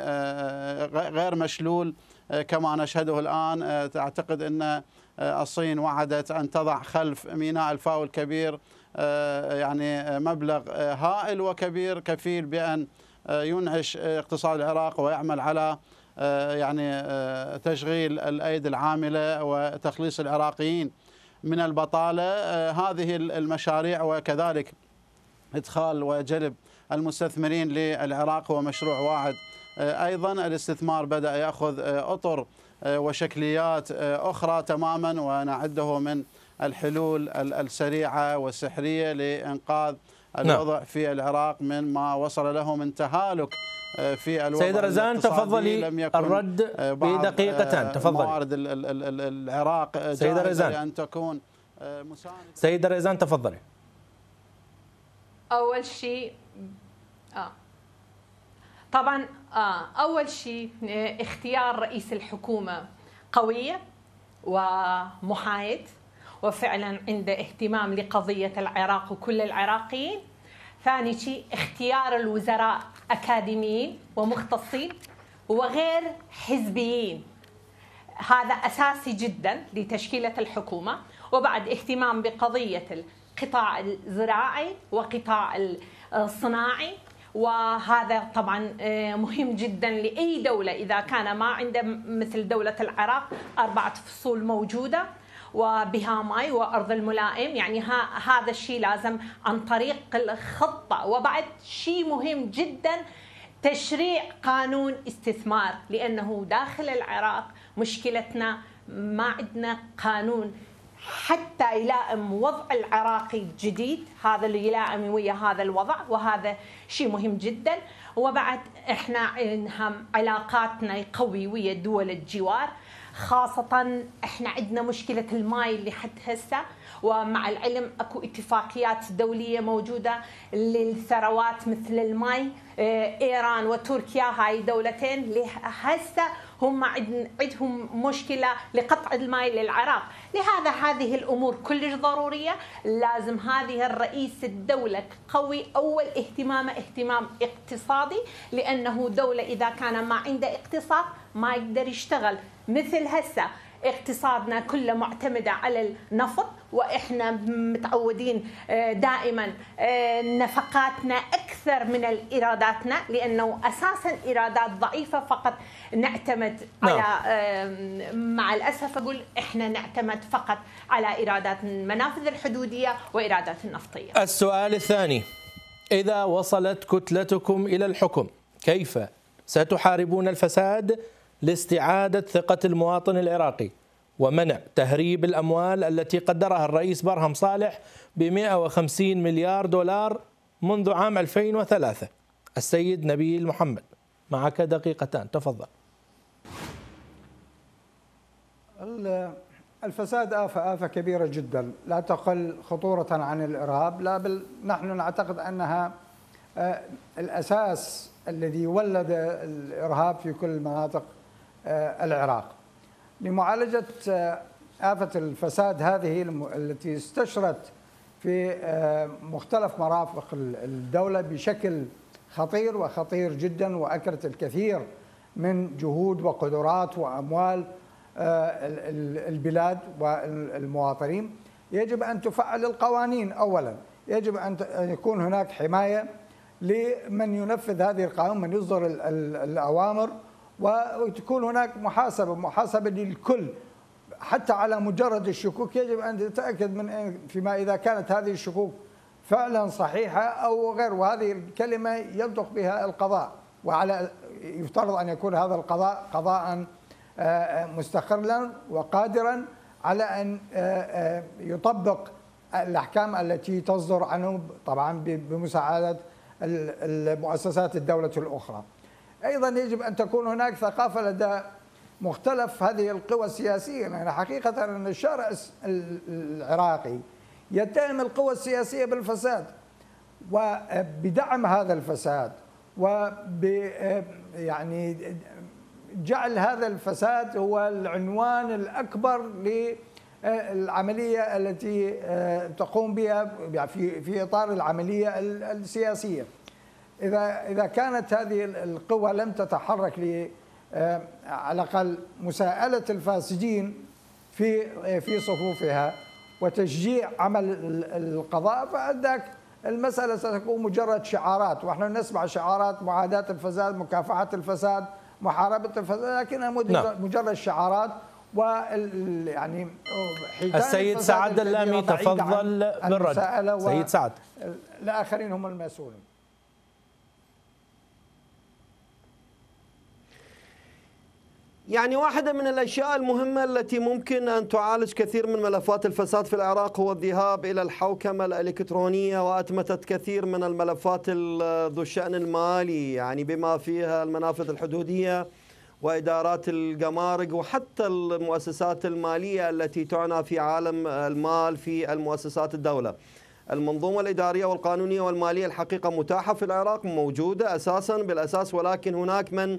غير مشلول كما نشهده الآن. أعتقد أن الصين وعدت أن تضع خلف ميناء الفاو الكبير آه، يعني مبلغ آه، هائل وكبير كفيل بأن آه، ينعش اقتصاد العراق ويعمل على يعني تشغيل الأيدي العاملة وتخليص العراقيين من البطالة. هذه المشاريع وكذلك إدخال وجلب المستثمرين للعراق هو مشروع واحد أيضا الاستثمار بدأ يأخذ أطر وشكليات أخرى تماما ونعده من الحلول السريعة والسحرية لإنقاذ نعم. الوضع نعم. في العراق من ما وصل له من تهالك آه، في الوضع سيد رزان تفضلي لم يكن الرد آه، بدقيقتين آه، تفضلي موارد العراق سيد رزان أن تكون مساندة سيد رزان تفضلي أول شيء آه. طبعا آه أول شيء اختيار رئيس الحكومة قوية ومحايد وفعلا عنده اهتمام لقضية العراق وكل العراقيين. ثاني شيء اختيار الوزراء أكاديميين ومختصين وغير حزبيين. هذا أساسي جدا لتشكيلة الحكومة. وبعد اهتمام بقضية القطاع الزراعي وقطاع الصناعي. وهذا طبعا آه، مهم جدا لأي دولة. إذا كان ما عنده مثل دولة العراق أربعة فصول موجودة. وبها ماء وأرض الملائم. يعني هذا الشيء لازم عن طريق الخطة. وبعد شيء مهم جدا تشريع قانون استثمار لأنه داخل العراق مشكلتنا ما عندنا قانون. حتى يلائم وضع العراقي الجديد هذا اللي يلائم ويا هذا الوضع وهذا شيء مهم جدا. وبعد إحنا علاقاتنا قوي ويا دول الجوار. خاصة إحنا عندنا مشكلة الماي اللي حد هسه ومع العلم أكو اتفاقيات دولية موجودة للثروات مثل الماء آه، إيران وتركيا هاي دولتين هسه هم عندهم مشكلة لقطع الماء للعراق. لهذا هذه الأمور كلش ضرورية. لازم هذه الرئيس الدولة قوي أول اهتمامه اهتمام اقتصادي لأنه دولة إذا كان ما عنده اقتصاد ما يقدر يشتغل. مثل هسه اقتصادنا كله معتمد على النفط وإحنا متعودين آه، دائما آه، نفقاتنا أكثر من إيراداتنا لأنه أساسا إيرادات ضعيفة فقط نعتمد نعم. على مع الأسف أقول إحنا نعتمد فقط على إيرادات المنافذ الحدودية وإيرادات النفطية. السؤال الثاني إذا وصلت كتلتكم إلى الحكم كيف ستحاربون الفساد لاستعادة ثقة المواطن العراقي ومنع تهريب الأموال التي قدرها الرئيس برهم صالح ب 150 مليار دولار منذ عام 2003 السيد نبيل محمد معك دقيقتان تفضل. الفساد آفة آفة كبيرة جدا لا تقل خطورة عن الإرهاب لا بل نحن نعتقد أنها آه، الأساس الذي ولد الإرهاب في كل المناطق. العراق. لمعالجة آه، آفة الفساد هذه التي استشرت في آه، مختلف مرافق الدولة بشكل خطير وخطير جدا وأكرت الكثير من جهود وقدرات وأموال البلاد والمواطنين. يجب أن تفعل القوانين أولا. يجب أن يكون هناك حماية لمن ينفذ هذه القانون من يصدر الأوامر وتكون هناك محاسبة محاسبة للكل حتى على مجرد الشكوك يجب أن تتأكد من فيما إذا كانت هذه الشكوك فعلا صحيحة أو غير وهذه الكلمة ينطق بها القضاء وعلى يفترض أن يكون هذا القضاء قضاء آه، مستقلا وقادرا على أن آه، آه، يطبق الأحكام التي تصدر عنه طبعا بمساعدة المؤسسات الدولة الأخرى. أيضا يجب أن تكون هناك ثقافة لدى مختلف هذه القوى السياسية يعني حقيقة أن الشارع العراقي يتهم القوى السياسية بالفساد وبدعم هذا الفساد وب يعني جعل هذا الفساد هو العنوان الأكبر للعملية التي تقوم بها في في إطار العملية السياسية. إذا إذا كانت هذه القوى لم تتحرك ل آه، على الأقل مساءلة الفاسدين في آه، في صفوفها وتشجيع عمل القضاء فعندك المسألة ستكون مجرد شعارات. وإحنا نسمع شعارات معاداه الفساد مكافحة الفساد محاربة الفساد لكنها نعم. مجرد شعارات. و يعني السيد سعد اللامي تفضل بالرد. سيد سعد. الاخرين هم المسؤولين يعني واحدة من الأشياء المهمة التي ممكن أن تعالج كثير من ملفات الفساد في العراق هو الذهاب إلى الحوكمة الإلكترونية وأتمتت كثير من الملفات ذو الشأن المالي يعني بما فيها المنافذ الحدودية وإدارات الجمارك وحتى المؤسسات المالية التي تعنى في عالم المال في المؤسسات الدولة. المنظومة الإدارية والقانونية والمالية الحقيقة متاحة في العراق موجودة أساسا بالأساس ولكن هناك من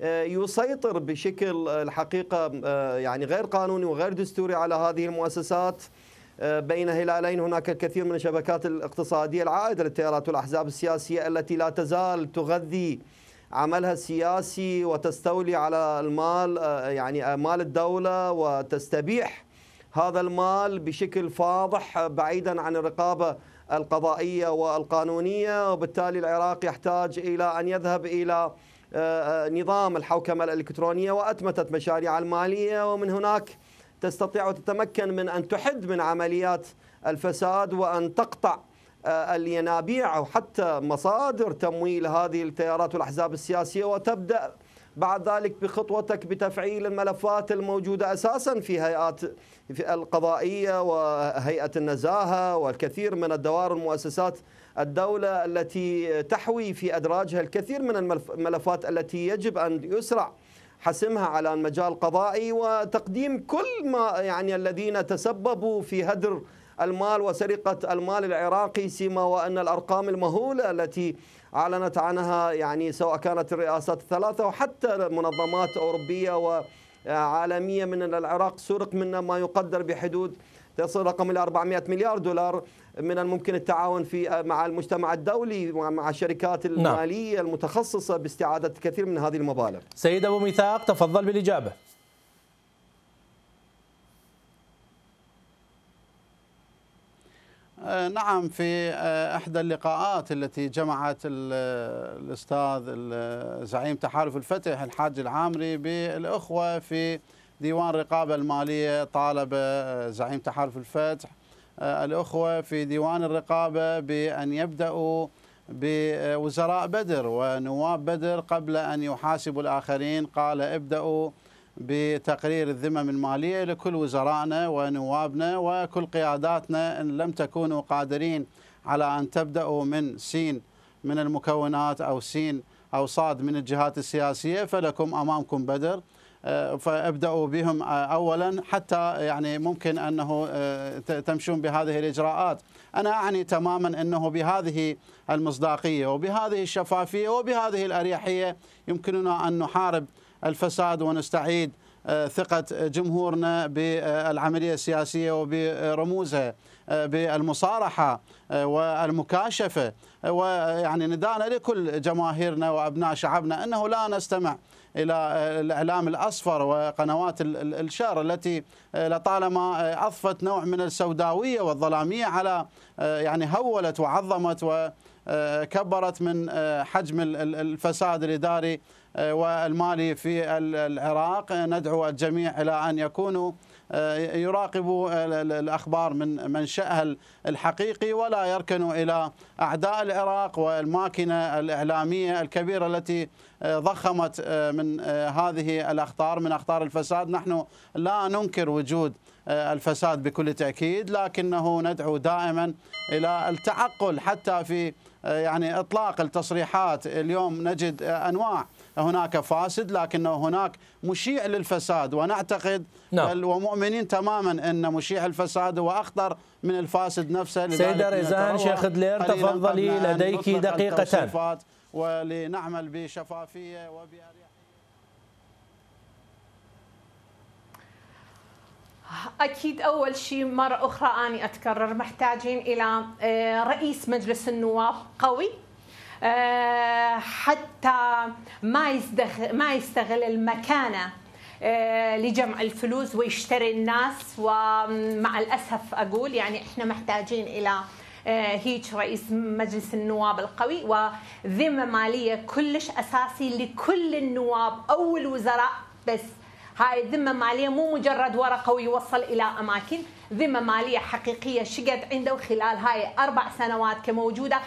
يسيطر بشكل آه، الحقيقة آه، يعني غير قانوني وغير دستوري على هذه المؤسسات. بين هلالين هناك الكثير من الشبكات الاقتصادية العائدة للتيارات والأحزاب السياسية التي لا تزال تغذي عملها السياسي وتستولي على المال يعني مال الدولة وتستبيح هذا المال بشكل فاضح بعيدا عن الرقابة القضائية والقانونية. وبالتالي العراق يحتاج إلى أن يذهب إلى آه، آه، نظام الحوكمة الإلكترونية وأتمتت مشاريع المالية ومن هناك تستطيع وتتمكن من أن تحد من عمليات الفساد وأن تقطع آه، الينابيع أو حتى مصادر تمويل هذه التيارات والأحزاب السياسية وتبدأ بعد ذلك بخطوتك بتفعيل الملفات الموجودة أساسا في هيئات القضائية وهيئة النزاهة والكثير من الدوائر والمؤسسات الدولة التي تحوي في أدراجها الكثير من الملفات التي يجب أن يسرع حسمها على المجال القضائي وتقديم كل ما يعني الذين تسببوا في هدر المال وسرقة المال العراقي سيما وأن الأرقام المهولة التي أعلنت عنها يعني سواء كانت الرئاسات الثلاثة وحتى منظمات أوروبية وعالمية من العراق سرق منا ما يقدر بحدود تصل رقم ال 400 مليار دولار من الممكن التعاون في مع المجتمع الدولي مع الشركات نعم. المالية نعم. المتخصصة باستعادة كثير من هذه المبالغ. سيد أبو ميثاق تفضل بالإجابة. آه، نعم في آه، إحدى اللقاءات التي جمعت الأستاذ زعيم تحالف الفتح الحاج العامري بالأخوة في ديوان الرقابه المالية طالب آه، زعيم تحالف الفتح. الأخوة في ديوان الرقابة بأن يبدأوا بوزراء بدر ونواب بدر قبل أن يحاسبوا الآخرين. قال ابدأوا بتقرير الذمم المالية لكل وزرائنا ونوابنا وكل قياداتنا إن لم تكونوا قادرين على أن تبدأوا من سين من المكونات أو سين أو صاد من الجهات السياسية. فلكم أمامكم بدر آه، فابدأوا بهم آه، أولا حتى يعني ممكن أنه آه، تمشون بهذه الإجراءات. أنا أعني تماما أنه بهذه المصداقية وبهذه الشفافية وبهذه الأريحية يمكننا أن نحارب الفساد ونستعيد آه، ثقة جمهورنا بالعملية السياسية وبرموزها آه، بالمصارحة آه، والمكاشفة ويعني ندانا لكل جماهيرنا وأبناء شعبنا أنه لا نستمع إلى الإعلام الأصفر وقنوات الشر التي لطالما أضفت نوع من السوداوية والظلامية على يعني هولت وعظمت وكبرت من حجم الفساد الإداري آه، والمالي في العراق. ندعو الجميع إلى أن يكونوا آه، يراقبوا الأخبار من منشأها الحقيقي ولا يركنوا إلى أعداء العراق والماكنة الإعلامية الكبيرة التي آه، ضخمت من هذه الأخطار من أخطار الفساد. نحن لا ننكر وجود الفساد بكل تأكيد لكنه ندعو دائما إلى التعقل حتى في يعني إطلاق التصريحات. اليوم نجد أنواع هناك فاسد لكنه هناك مشيع للفساد. ونعتقد نعم. ومؤمنين تماما إن مشيع الفساد هو أخطر من الفاسد نفسه. سيدة ريزان شيخ دلير تفضلي لديك دقيقتان ولنعمل بشفافية وبأريحية. أكيد أول شيء مرة أخرى أني أتكرر محتاجين إلى آه، رئيس مجلس النواب قوي. حتى ما ما يستغل المكانة آه، لجمع الفلوس ويشتري الناس. ومع الأسف أقول يعني إحنا محتاجين إلى آه، هيك رئيس مجلس النواب القوي. وذمة مالية كلش أساسي لكل النواب أو الوزراء بس. هاي ذمة مالية مو مجرد ورقة ويوصل إلى أماكن. ذمة مالية حقيقية شقد عنده خلال هاي أربع سنوات كموجودة.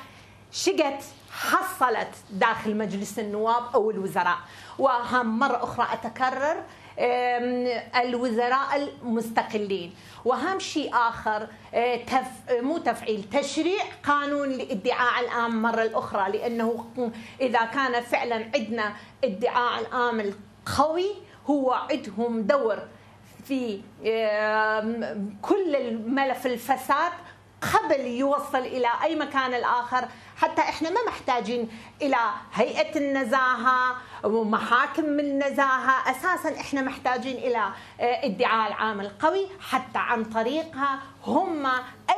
شقت حصلت داخل مجلس النواب أو الوزراء. وهم مرة أخرى أتكرر الوزراء المستقلين. واهم شيء آخر آه، تف... مو تفعيل تشريع قانون لإدعاء الام مرة الأخرى. لأنه إذا كان فعلا عندنا إدعاء الام القوي هو عندهم دور في كل الملف الفساد قبل يوصل إلى أي مكان الآخر. حتى إحنا ما محتاجين إلى هيئة النزاهة ومحاكم النزاهة. أساسا إحنا محتاجين إلى آه، ادعاء العام القوي. حتى عن طريقها هم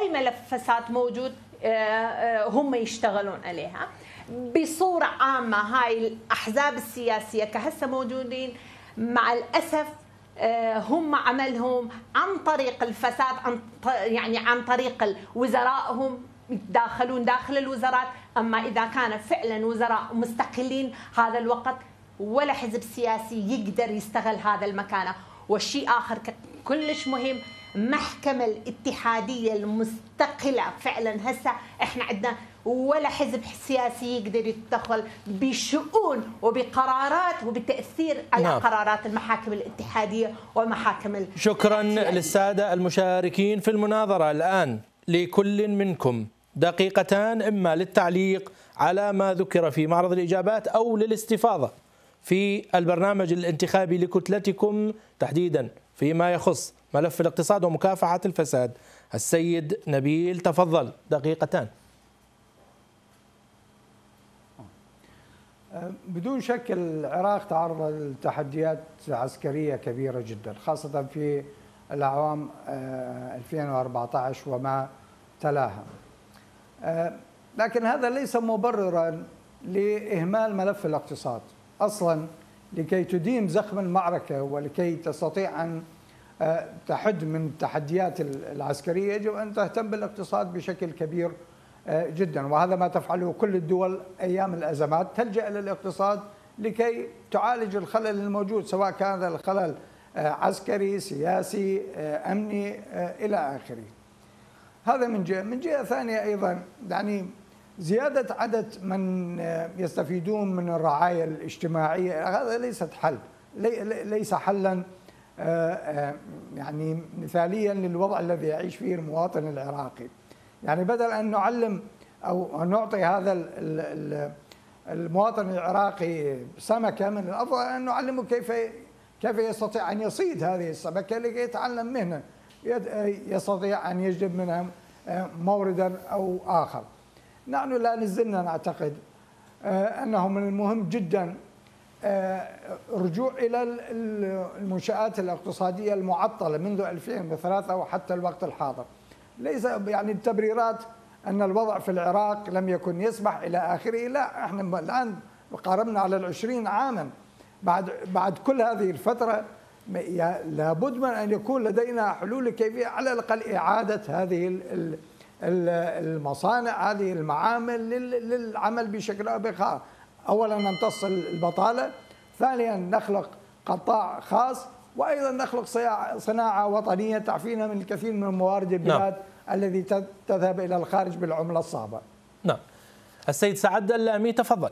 أي ملف فساد موجود آه، آه، هم يشتغلون عليها. بصورة عامة هاي الأحزاب السياسية كهسه موجودين. مع الأسف هم عملهم عن طريق الفساد عن يعني عن طريق وزرائهم يتداخلون داخل الوزارات. أما إذا كان فعلا وزراء مستقلين هذا الوقت ولا حزب سياسي يقدر يستغل هذا المكانه والشيء آخر كلش مهم محكمة الاتحادية المستقلة. فعلا هسه إحنا عندنا ولا حزب سياسي يقدر يتدخل بشؤون وبقرارات وبتأثير على نعم. قرارات المحاكم الاتحادية ومحاكم شكرا للسادة المشاركين في المناظرة الآن. لكل منكم دقيقتان إما للتعليق على ما ذكر في معرض الإجابات أو للاستفاضة في البرنامج الانتخابي لكتلتكم تحديدا. فيما يخص ملف الاقتصاد ومكافحة الفساد. السيد نبيل تفضل دقيقتان. بدون شك العراق تعرض لتحديات عسكرية كبيرة جدا خاصة في الأعوام 2014 آه، وما تلاها. آه، لكن هذا ليس مبررا لإهمال ملف الاقتصاد. أصلا لكي تدين زخم المعركة ولكي تستطيع أن آه، تحد من التحديات العسكرية يجب أن تهتم بالاقتصاد بشكل كبير آه، جدا. وهذا ما تفعله كل الدول أيام الأزمات. تلجأ إلى الاقتصاد لكي تعالج الخلل الموجود سواء كان الخلل آه، عسكري سياسي أمني إلى آخره. هذا من جهة. من جهة ثانية أيضا يعني زيادة عدد من يستفيدون من الرعاية الاجتماعية هذا ليست حل ليس حلا آه، آه، يعني مثاليا للوضع الذي يعيش فيه المواطن العراقي. يعني بدل أن نعلم أو نعطي هذا المواطن العراقي سمكة من الأفضل أن نعلمه كيف كيف يستطيع أن يصيد هذه السمكة لكي يتعلم مهنة يستطيع أن يجلب منها آه، موردا أو آخر. نحن لا نزلنا نعتقد أنه من المهم جدا رجوع إلى المنشآت الاقتصادية المعطلة منذ 2003 وحتى الوقت الحاضر. ليس يعني التبريرات أن الوضع في العراق لم يكن يسمح إلى آخره لا إحنا الآن قاربنا على العشرين عاما. بعد بعد كل هذه الفترة لابد من أن يكون لدينا حلول كيفية على الأقل إعادة هذه المصانع هذه المعامل للعمل بشكل أو بآخر. اولا نمتص البطالة ثانيا نخلق قطاع خاص وأيضا نخلق صناعة وطنية تعفينا من الكثير من موارد البلاد نعم. الذي تذهب إلى الخارج بالعملة الصعبة. نعم. السيد سعد اللامي تفضل.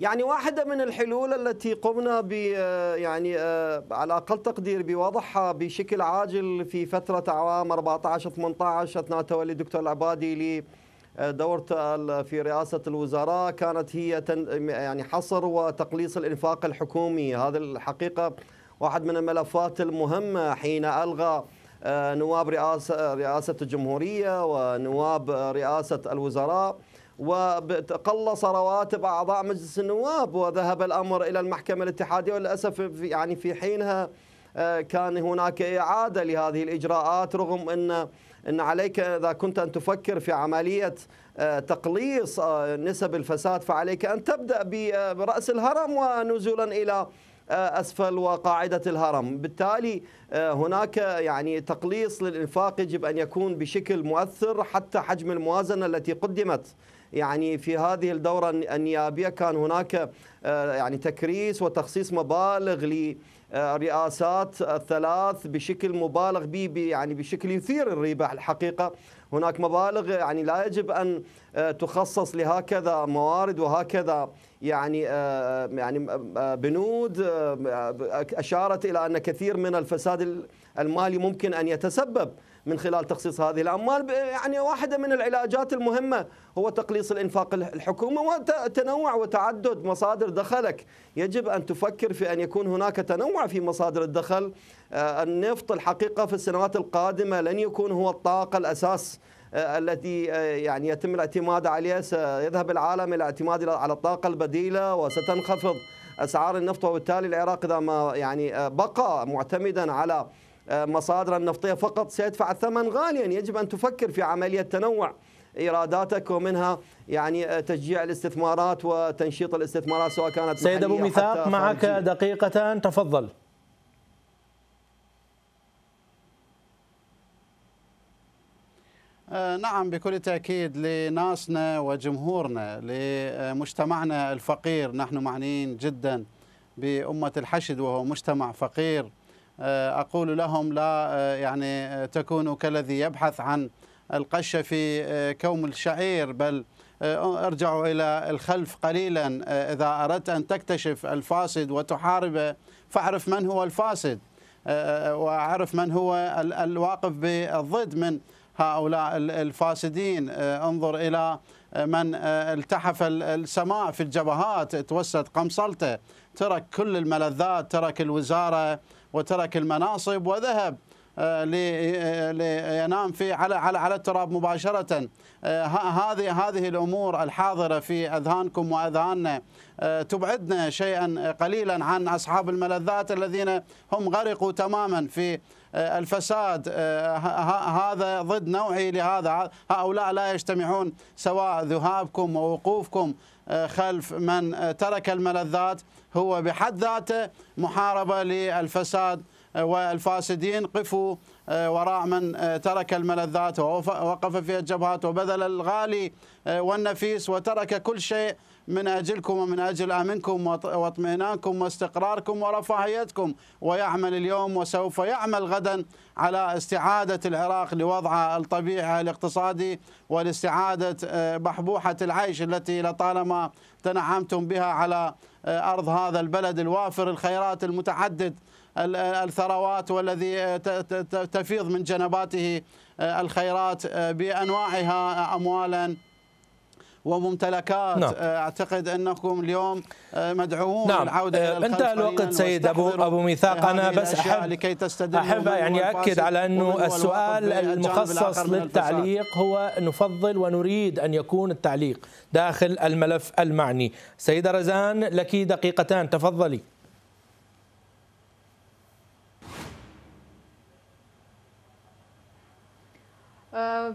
يعني واحدة من الحلول التي قمنا ب يعني آه، على أقل تقدير بوضعها بشكل عاجل في فترة أعوام 14 18 أثناء تولي الدكتور العبادي لدورته في رئاسة الوزراء كانت هي يعني حصر وتقليص الإنفاق الحكومي. هذا الحقيقة واحد من الملفات المهمة حين ألغى آه، نواب رئاسة رئاسة الجمهورية ونواب رئاسة الوزراء. وتقلص رواتب أعضاء مجلس النواب وذهب الأمر إلى المحكمة الاتحادية وللأسف يعني في حينها آه، كان هناك إعادة لهذه الإجراءات رغم ان إن عليك إذا كنت أن تفكر في عملية آه، تقليص آه، نسب الفساد فعليك أن تبدأ برأس الهرم ونزولا إلى أسفل وقاعدة الهرم، بالتالي هناك يعني تقليص للإنفاق يجب أن يكون بشكل مؤثر حتى حجم الموازنة التي قدمت يعني في هذه الدورة النيابية كان هناك آه، يعني تكريس وتخصيص مبالغ لرئاسات الثلاث بشكل مبالغ به يعني بشكل يثير الريبة الحقيقة. هناك مبالغ يعني لا يجب أن آه، تخصص لهكذا موارد وهكذا يعني آه، يعني بنود أشارت إلى أن كثير من الفساد المالي ممكن أن يتسبب من خلال تخصيص هذه الأموال. يعني واحدة من العلاجات المهمة هو تقليص الإنفاق الحكومة وتنوع وتعدد مصادر دخلك. يجب أن تفكر في أن يكون هناك تنوع في مصادر الدخل. آه، النفط الحقيقة في السنوات القادمة لن يكون هو الطاقة الأساس آه، التي آه، يعني يتم الاعتماد عليها. سيذهب العالم إلى الاعتماد على الطاقة البديلة وستنخفض أسعار النفط. وبالتالي العراق إذا ما يعني بقى معتمدا على مصادر النفطية فقط سيدفع الثمن غاليا. يجب أن تفكر في عملية تنوع إيراداتك ومنها يعني تشجيع الاستثمارات وتنشيط الاستثمارات سواء كانت سيد أبو ميثاق معك دقيقتان. تفضل. آه، نعم بكل تأكيد لناسنا وجمهورنا لمجتمعنا الفقير. نحن معنيين جدا بأمة الحشد وهو مجتمع فقير. آه، أقول لهم لا آه، يعني آه، تكونوا كالذي يبحث عن القشة في كوم الشعير بل أرجعوا إلى الخلف قليلا إذا أردت أن تكتشف الفاسد وتحاربه فاعرف من هو الفاسد وأعرف من هو الواقف بالضد من هؤلاء الفاسدين انظر إلى من التحف السماء في الجبهات توسد قمصلته ترك كل الملذات ترك الوزارة وترك المناصب وذهب آه، لينام في على على على التراب مباشرة. آه، هذه هذه الأمور الحاضرة في أذهانكم وأذهاننا. آه، تبعدنا شيئا قليلا عن أصحاب الملذات الذين هم غرقوا تماما في الفساد. هذا ضد نوعي لهذا. هؤلاء لا يجتمعون سواء ذهابكم ووقوفكم خلف من ترك الملذات. هو بحد ذاته محاربة للفساد والفاسدين قفوا آه، وراء من آه، ترك الملذات ووقف في الجبهات وبذل الغالي آه، والنفيس وترك كل شيء من أجلكم ومن أجل أمنكم واطمئنانكم واستقراركم ورفاهيتكم. ويعمل اليوم وسوف يعمل غدا على استعادة العراق لوضعه الطبيعي الاقتصادي ولاستعادة بحبوحة العيش التي لطالما تنعمتم بها على أرض هذا البلد الوافر الخيرات المتعدد الثروات والذي تفيض من جنباته الخيرات بأنواعها اموالا. وممتلكات. نعم. أعتقد أنكم اليوم مدعوون نعم. للعودة إلى انتهى الوقت سيد ابو أبو ميثاق. أنا بس احب لكي أحب يعني أكد على أنه السؤال المخصص للتعليق هو نفضل ونريد أن يكون التعليق داخل الملف المعني. سيدة رزان لك دقيقتان. تفضلي. آه،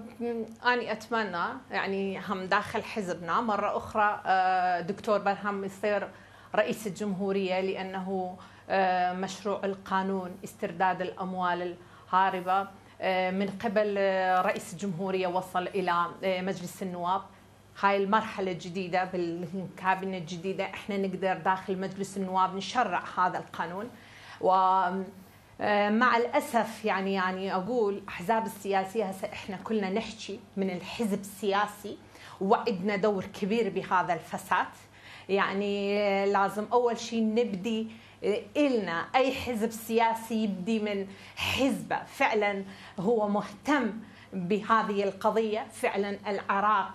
أنا أتمنى يعني هم داخل حزبنا. مرة أخرى آه، دكتور برهم يصير رئيس الجمهورية لأنه آه، مشروع القانون استرداد الأموال الهاربة من قبل رئيس الجمهورية وصل إلى مجلس النواب. هاي المرحلة الجديدة بالكابينة الجديدة. إحنا نقدر داخل مجلس النواب نشرع هذا القانون. و مع الأسف يعني يعني أقول احزاب السياسية هسه إحنا كلنا نحكي من الحزب السياسي وعدنا دور كبير بهذا الفساد. يعني لازم أول شيء نبدي آه، إلنا أي حزب سياسي يبدي من حزبه. فعلا هو مهتم بهذه القضية فعلا العراق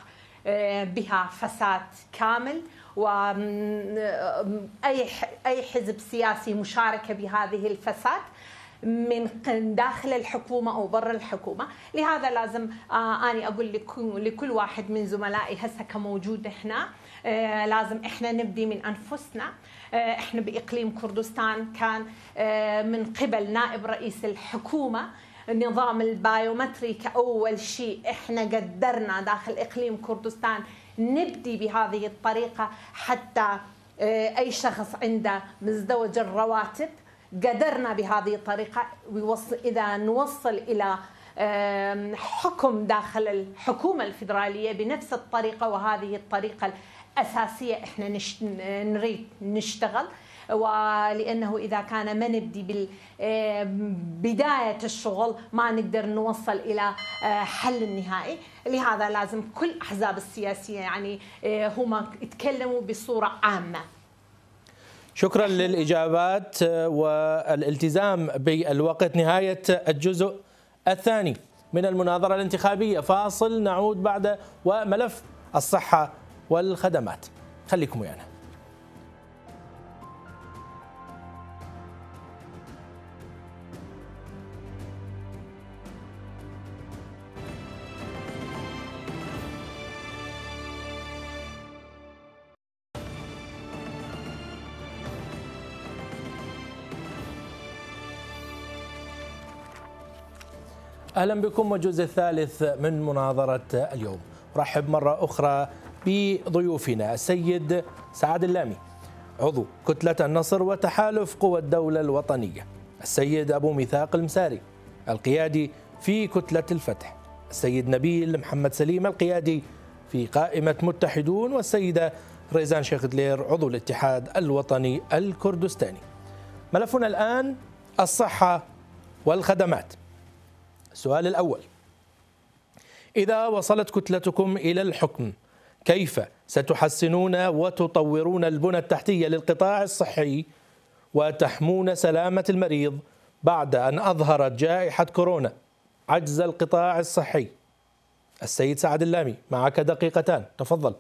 آه، بها فساد كامل. وأي أي حزب سياسي مشاركة بهذه الفساد. من داخل الحكومة أو برا الحكومة. لهذا لازم آه اني أقول لكل واحد من زملائي هسه كموجود هنا آه لازم إحنا نبدي من أنفسنا. آه إحنا بإقليم كردستان كان من قبل نائب رئيس الحكومة. نظام البايومتري كأول شيء إحنا قدرنا داخل إقليم كردستان نبدي بهذه الطريقة حتى أي شخص عنده مزدوج الرواتب. قدرنا بهذه الطريقة إذا نوصل إلى حكم داخل الحكومة الفيدرالية بنفس الطريقة وهذه الطريقة الأساسية إحنا نريد نشتغل. ولأنه إذا كان ما نبدي ببدايه الشغل ما نقدر نوصل إلى آه، حل النهائي. لهذا لازم كل الأحزاب السياسية يعني آه، هم يتكلموا بصورة عامة. شكرا للإجابات والالتزام بالوقت. نهاية الجزء الثاني من المناظرة الانتخابية. فاصل نعود بعد وملف الصحة والخدمات. خليكم ويانا. أهلا بكم والجزء الثالث من مناظرة اليوم. رحب مرة أخرى بضيوفنا. السيد سعد اللامي عضو كتلة النصر وتحالف قوى الدولة الوطنية. السيد أبو ميثاق المساري القيادي في كتلة الفتح. السيد نبيل محمد سليم القيادي في قائمة متحدون. والسيدة ريزان شيخ دلير عضو الاتحاد الوطني الكردستاني. ملفنا الآن الصحة والخدمات. السؤال الأول. إذا وصلت كتلتكم إلى الحكم كيف ستحسنون وتطورون البنى التحتية للقطاع الصحي وتحمون سلامة المريض بعد أن أظهرت جائحة كورونا عجز القطاع الصحي؟ السيد سعد اللامي معك دقيقتان تفضل.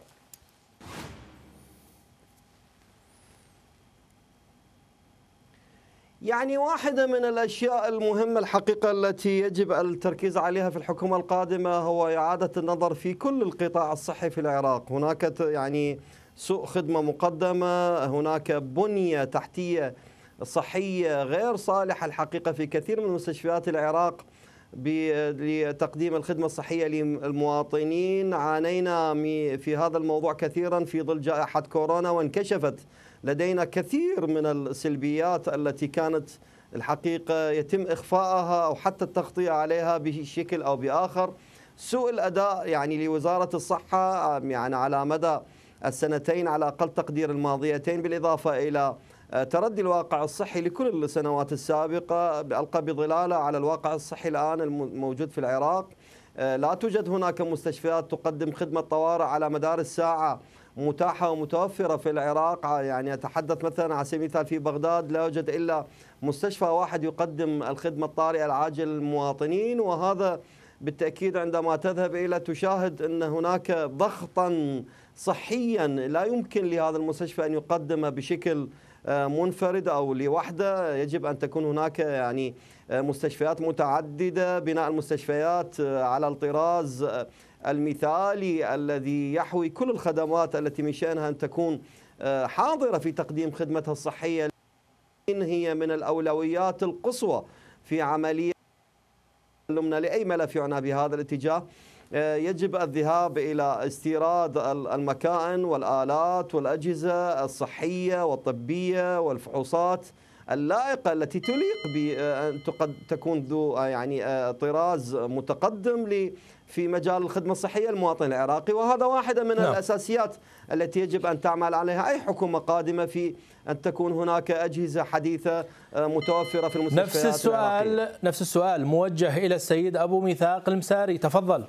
يعني واحدة من الأشياء المهمة الحقيقة التي يجب التركيز عليها في الحكومة القادمة هو إعادة النظر في كل القطاع الصحي في العراق. هناك يعني سوء خدمة مقدمة هناك بنية تحتية صحية غير صالحة الحقيقة في كثير من مستشفيات العراق لتقديم الخدمة الصحية للمواطنين. عانينا في هذا الموضوع كثيرا في ظل جائحة كورونا وانكشفت لدينا كثير من السلبيات التي كانت الحقيقة يتم إخفاءها أو حتى التغطية عليها بشكل أو بآخر. سوء الأداء يعني لوزارة الصحة يعني على مدى السنتين على أقل تقدير الماضيتين بالإضافة إلى تردي الواقع الصحي لكل السنوات السابقة ألقى بظلالة على الواقع الصحي الآن الموجود في العراق. لا توجد هناك مستشفيات تقدم خدمة طوارئ على مدار الساعة متاحة ومتوفرة في العراق. يعني أتحدث مثلا على سبيل المثال في بغداد لا يوجد إلا مستشفى واحد يقدم الخدمة الطارئة العاجلة للمواطنين وهذا بالتأكيد عندما تذهب إلى تشاهد أن هناك ضغطا صحيا لا يمكن لهذا المستشفى أن يقدم بشكل آه، منفرد أو لوحده. يجب أن تكون هناك يعني آه، مستشفيات متعددة بناء المستشفيات آه، على الطراز المثالي الذي يحوي كل الخدمات التي من شأنها أن تكون حاضرة في تقديم خدمتها الصحية هي من الأولويات القصوى في عملية لأي ملف يعنى بهذا الاتجاه. آه، يجب الذهاب إلى استيراد المكائن والآلات والأجهزة الصحية والطبية والفحوصات اللائقة التي تليق بأن تكون ذو آه، يعني آه، طراز متقدم في مجال الخدمة الصحية للمواطن العراقي وهذا واحدة من نعم. الأساسيات التي يجب أن تعمل عليها أي حكومة قادمة في أن تكون هناك أجهزة حديثة متوفرة في المستشفيات نفس السؤال العراقية. نفس السؤال موجه إلى السيد أبو ميثاق المساري تفضل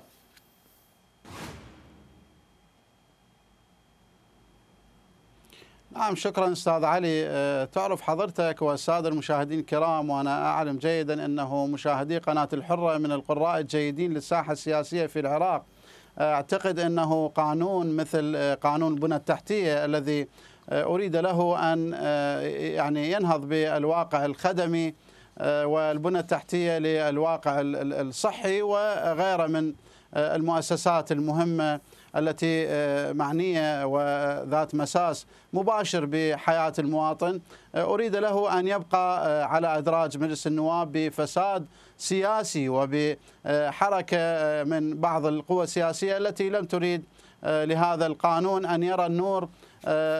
نعم شكرا أستاذ علي. أه، تعرف حضرتك والسادة المشاهدين الكرام وأنا أعلم جيدا أنه مشاهدي قناة الحرة من القراء الجيدين للساحة السياسية في العراق. أه، أعتقد أنه قانون مثل أه، قانون البنى التحتية الذي أريد له أن يعني ينهض بالواقع الخدمي والبنى التحتية للواقع الصحي وغيره من المؤسسات المهمة. التي آه، معنية وذات مساس مباشر بحياة المواطن. آه، أريد له أن يبقى آه، على أدراج مجلس النواب بفساد سياسي وبحركة من بعض القوى السياسية التي لم تريد لهذا القانون أن يرى النور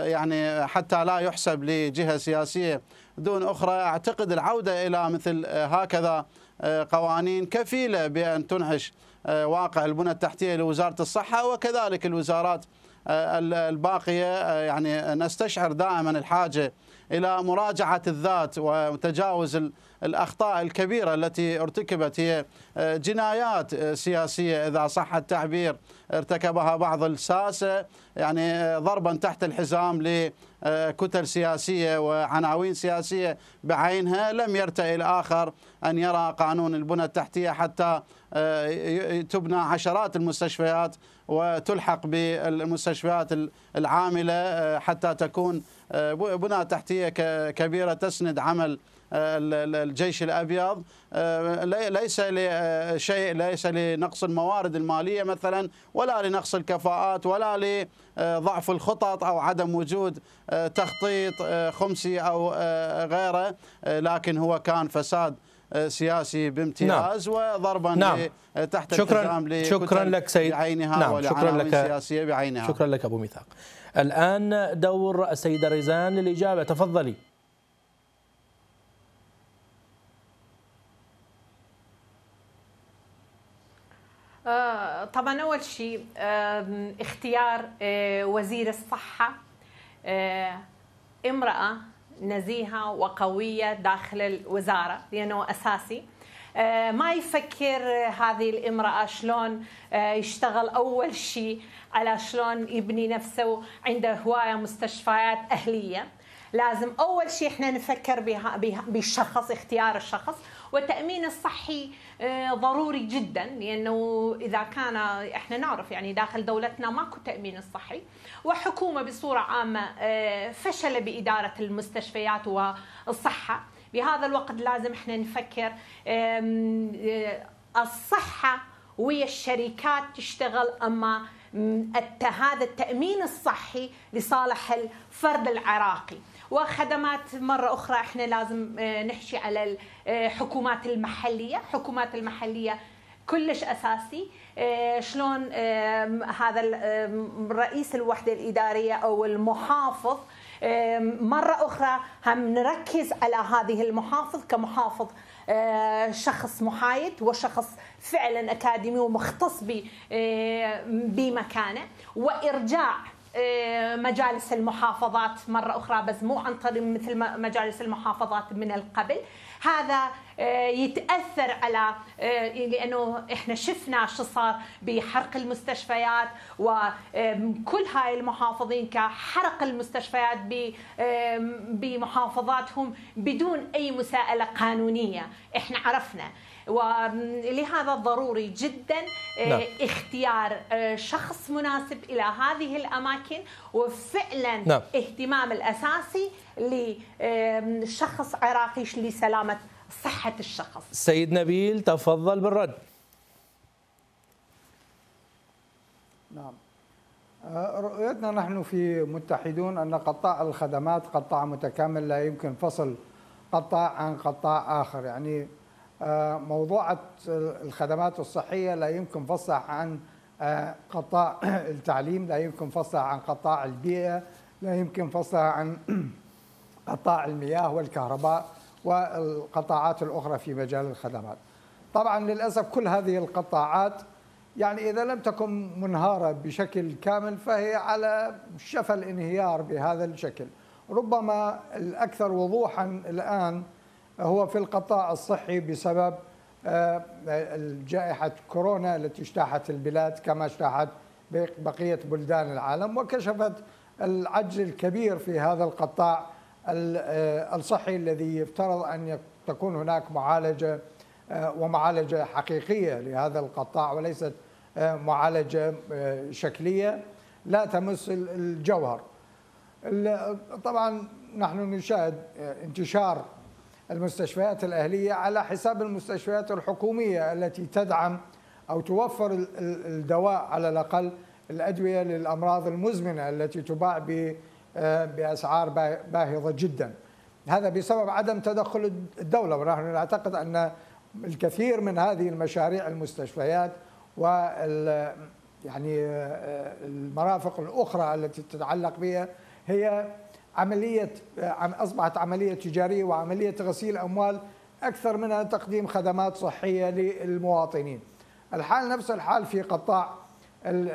يعني حتى لا يحسب لجهة سياسية. دون أخرى أعتقد العودة إلى مثل هكذا قوانين كفيلة بأن تنعش. واقع البنى التحتية لوزارة الصحة وكذلك الوزارات آه، الباقية آه، يعني نستشعر دائما الحاجة إلى مراجعة الذات وتجاوز الأخطاء الكبيرة التي ارتكبت. هي جنايات سياسية. إذا صح التعبير ارتكبها بعض الساسة يعني ضربا تحت الحزام لكتل سياسية وعناوين سياسية بعينها. لم يرتئ الآخر أن يرى قانون البنى التحتية حتى تبنى عشرات المستشفيات وتلحق بالمستشفيات العاملة حتى تكون بنى تحتية كبيرة تسند عمل الجيش الأبيض. آه، ليس لشيء ليس لنقص الموارد المالية مثلا ولا لنقص الكفاءات ولا لضعف الخطط أو عدم وجود آه، تخطيط آه، خمسي أو غيره. لكن هو كان فساد سياسي بامتياز نعم. وضربا نعم. تحت شكرا شكرا لك سيد بعينها نعم. شكرا لك سياسيه بعينها شكرا لك أبو ميثاق الآن دور السيده ريزان للإجابة تفضلي آه، طبعا أول شيء اختيار آه، وزير الصحة آه، امرأة نزيهة وقوية داخل الوزارة لأنه أساسي. ما يفكر هذه الامرأة شلون يشتغل أول شيء على شلون يبني نفسه عنده هواية مستشفيات أهلية. لازم أول شيء إحنا نفكر بالشخص اختيار الشخص. والتأمين الصحي آه، ضروري جدا لأنه إذا كان إحنا نعرف يعني داخل دولتنا ماكو تأمين الصحي وحكومة بصورة عامة آه، فشل بإدارة المستشفيات والصحة. بهذا الوقت لازم إحنا نفكر آه، الصحة ويا الشركات تشتغل أما هذا التأمين الصحي لصالح الفرد العراقي. وخدمات مرة أخرى إحنا لازم آه، نحكي على الحكومات المحلية. حكومات المحلية كلش أساسي. آه، شلون هذا رئيس الوحدة الإدارية أو المحافظ مرة أخرى هم نركز على هذه المحافظ كمحافظ آه، شخص محايد وشخص فعلا أكاديمي ومختص آه، بمكانه. وإرجاع آه، مجالس المحافظات مرة أخرى بس مو عن طريق مثل مجالس المحافظات من القبل. هذا آه، يتأثر على آه، لأنه إحنا شفنا شو صار بحرق المستشفيات وكل هاي المحافظين كحرق المستشفيات بمحافظاتهم بدون أي مساءلة قانونية. إحنا عرفنا. ولهذا ضروري جدا آه، نعم. اختيار آه، شخص مناسب إلى هذه الأماكن وفعلا نعم. اهتمام الأساسي لشخص عراقي لسلامة صحة الشخص سيد نبيل تفضل بالرد نعم آه، رؤيتنا نحن في متحدون أن قطاع الخدمات قطاع متكامل لا يمكن فصل قطاع عن قطاع آخر يعني موضوع الخدمات الصحية لا يمكن فصلها عن آه، قطاع التعليم لا يمكن فصلها عن قطاع البيئة لا يمكن فصلها عن قطاع المياه والكهرباء والقطاعات الأخرى في مجال الخدمات. طبعا للأسف كل هذه القطاعات يعني إذا لم تكن منهارة بشكل كامل فهي على شفا الانهيار بهذا الشكل. ربما الأكثر وضوحا الآن هو في القطاع الصحي بسبب آه، جائحة كورونا التي اجتاحت البلاد كما اجتاحت بقية بلدان العالم وكشفت العجز الكبير في هذا القطاع ال- آه، الصحي الذي يفترض أن تكون هناك معالجة آه، ومعالجة حقيقية لهذا القطاع وليست معالجة شكلية لا تمس ال- الجوهر. ال- طبعا نحن نشاهد انتشار المستشفيات الأهلية على حساب المستشفيات الحكومية التي تدعم أو توفر ال- ال- الدواء على الأقل الأدوية للأمراض المزمنة التي تباع آه، بأسعار با- باهظة جدا. هذا بسبب عدم تدخل الدولة ونحن نعتقد أن الكثير من هذه المشاريع المستشفيات وال يعني آه، المرافق الأخرى التي تتعلق بها هي عملية عم- أصبحت عملية تجارية وعملية غسيل أموال أكثر منها تقديم خدمات صحية للمواطنين الحال نفس الحال في قطاع ال-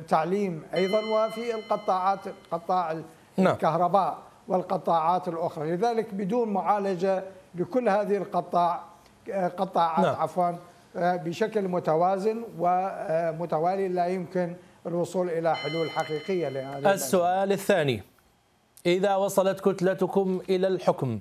التعليم أيضا وفي القطاعات قطاع نعم. الكهرباء والقطاعات الأخرى لذلك بدون معالجة لكل هذه القطاع قطاعات نعم. عفوا بشكل متوازن ومتوالي لا يمكن الوصول إلى حلول حقيقية الأزمة. السؤال الثاني إذا وصلت كتلتكم إلى الحكم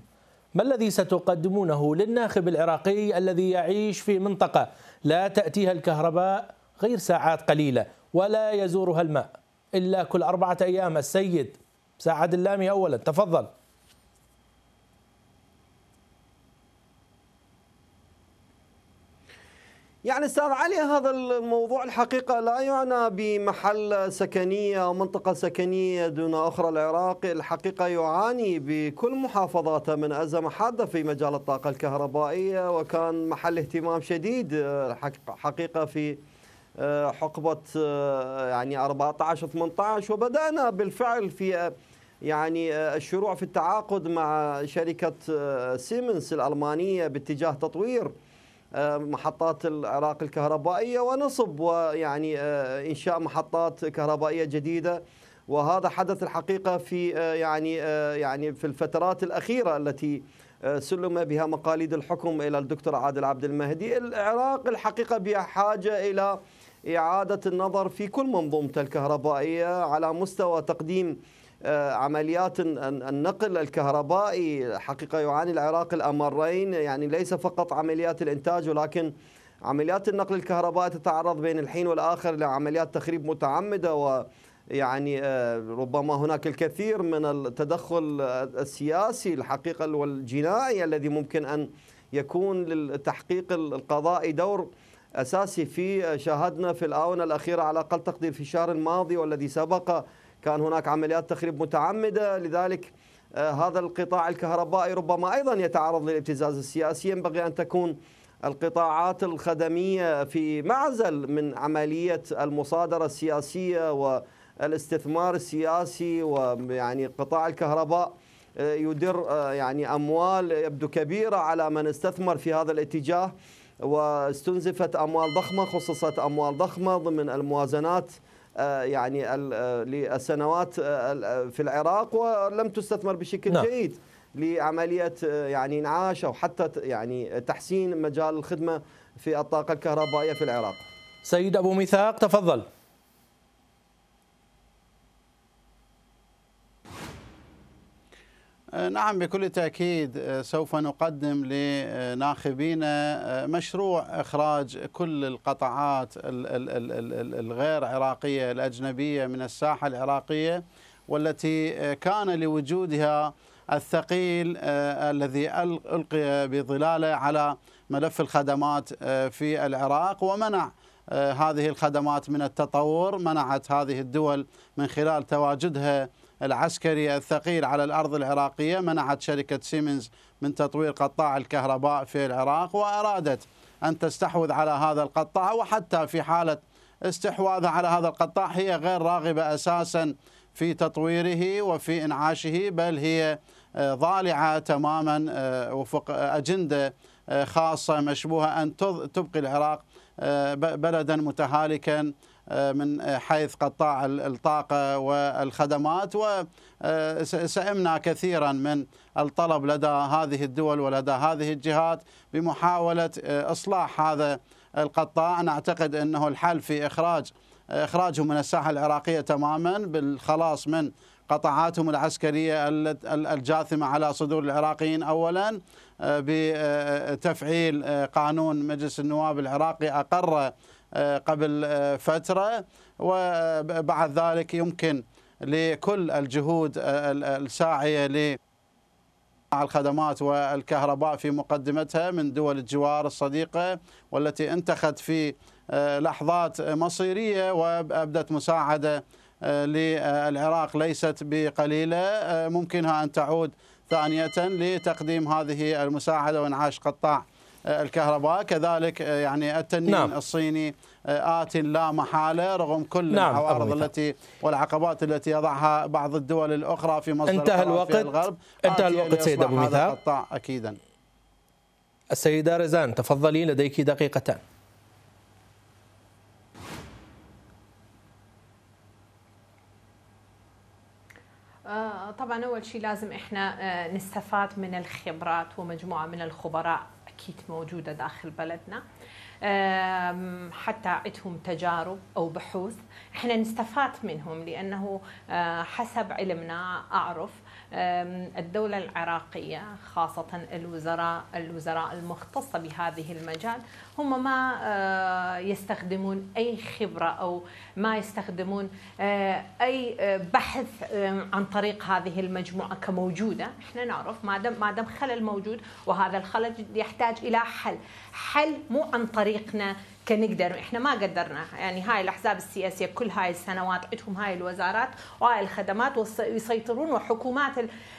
ما الذي ستقدمونه للناخب العراقي الذي يعيش في منطقة لا تأتيها الكهرباء غير ساعات قليلة ولا يزورها الماء إلا كل أربعة أيام؟ السيد سعد اللامي أولا تفضل. يعني أستاذ علي هذا الموضوع الحقيقة لا يعنى بمحل سكنية أو منطقة سكنية دون أخرى. العراق الحقيقة يعاني بكل محافظاته من أزمة حادة في مجال الطاقة الكهربائية وكان محل اهتمام شديد حق- حقيقة في آه، حقبة آه، يعني 14 18 وبدأنا بالفعل في آه، يعني الشروع في التعاقد مع شركة سيمنز الألمانية باتجاه تطوير محطات العراق الكهربائية ونصب ويعني آه، إنشاء محطات كهربائية جديدة. وهذا حدث الحقيقة في آه، يعني آه، يعني في الفترات الأخيرة التي آه، سلم بها مقاليد الحكم إلى الدكتور عادل عبد المهدي، العراق الحقيقة بحاجة إلى إعادة النظر في كل منظومته الكهربائية على مستوى تقديم عمليات النقل الكهربائي حقيقة يعاني العراق الأمرين. يعني ليس فقط عمليات الإنتاج ولكن عمليات النقل الكهربائي تتعرض بين الحين والآخر لعمليات تخريب متعمدة. و يعني ربما هناك الكثير من التدخل السياسي الحقيقة والجنائي الذي ممكن أن يكون للتحقيق القضائي دور أساسي في شاهدنا في الآونة الأخيرة على أقل تقدير في الشهر الماضي والذي سبق كان هناك عمليات تخريب متعمدة لذلك آه، هذا القطاع الكهربائي ربما أيضا يتعرض للابتزاز السياسي. ينبغي أن تكون القطاعات الخدمية في معزل من عملية المصادرة السياسية والاستثمار السياسي ويعني قطاع الكهرباء آه، يدر آه، يعني أموال يبدو كبيرة على من استثمر في هذا الاتجاه. واستنزفت أموال ضخمة خصصت أموال ضخمة ضمن الموازنات يعني آه، للسنوات آه، في العراق ولم تستثمر بشكل نعم. جيد لعملية يعني انعاش أو حتى يعني تحسين مجال الخدمة في الطاقة الكهربائية في العراق. سيد أبو ميثاق تفضل. آه، نعم بكل تأكيد آه، سوف نقدم لناخبينا آه، مشروع إخراج كل القطاعات الغير عراقية الأجنبية من الساحة العراقية والتي كان لوجودها الثقيل الذي ألقي بظلاله على ملف الخدمات في العراق ومنع هذه الخدمات من التطور منعت هذه الدول من خلال تواجدها العسكري الثقيل على الأرض العراقية منعت شركة سيمنز من تطوير قطاع الكهرباء في العراق وأرادت أن تستحوذ على هذا القطاع وحتى في حالة استحواذها على هذا القطاع هي غير راغبة أساسا في تطويره وفي إنعاشه بل هي آه، ضالعة تماما آه، وفق أجندة آه، خاصة مشبوهة أن تبقي العراق بلدا متهالكا. من حيث قطاع الطاقة والخدمات وسئمنا كثيرا من الطلب لدى هذه الدول ولدى هذه الجهات بمحاولة آه، إصلاح هذا القطاع. نعتقد أنه الحل في إخراج إخراجهم من الساحة العراقية تماما بالخلاص من قطاعاتهم العسكرية الجاثمة على صدور العراقيين. أولا آه، بتفعيل قانون مجلس النواب العراقي أقر آه، قبل آه، فترة وبعد ذلك يمكن لكل الجهود آه، الساعية ل الخدمات والكهرباء في مقدمتها من دول الجوار الصديقة والتي انتخت في لحظات مصيرية وأبدت مساعدة للعراق. ليست بقليلة ممكنها أن تعود ثانية لتقديم هذه المساعدة وإنعاش قطاع الكهرباء. كذلك آه، يعني التنين نعم. الصيني آه، آت لا محالة رغم كل نعم. العوارض التي والعقبات التي يضعها بعض الدول الأخرى في مصدر انتهى الوقت. في الغرب. انتهى الوقت سيد أبو مثال أكيدا. السيدة رزان تفضلي لديك دقيقتان. آه، طبعا أول شيء لازم إحنا نستفاد من الخبرات ومجموعة من الخبراء. أكيد موجودة داخل بلدنا. حتى عندهم تجارب أو بحوث. إحنا نستفاد منهم لأنه آه، حسب علمنا أعرف الدولة العراقية خاصة الوزراء الوزراء المختصة بهذه المجال هم ما آه، يستخدمون أي خبرة أو ما يستخدمون آه، أي آه، بحث عن طريق هذه المجموعة كموجودة. إحنا نعرف ما دام ما دام خلل موجود وهذا الخلل يحتاج إلى حل. حل مو عن طريقنا كنقدر إحنا ما قدرنا. يعني هاي الأحزاب السياسية كل هاي السنوات عندهم هاي الوزارات وهاي الخدمات ويسيطرون وحكومات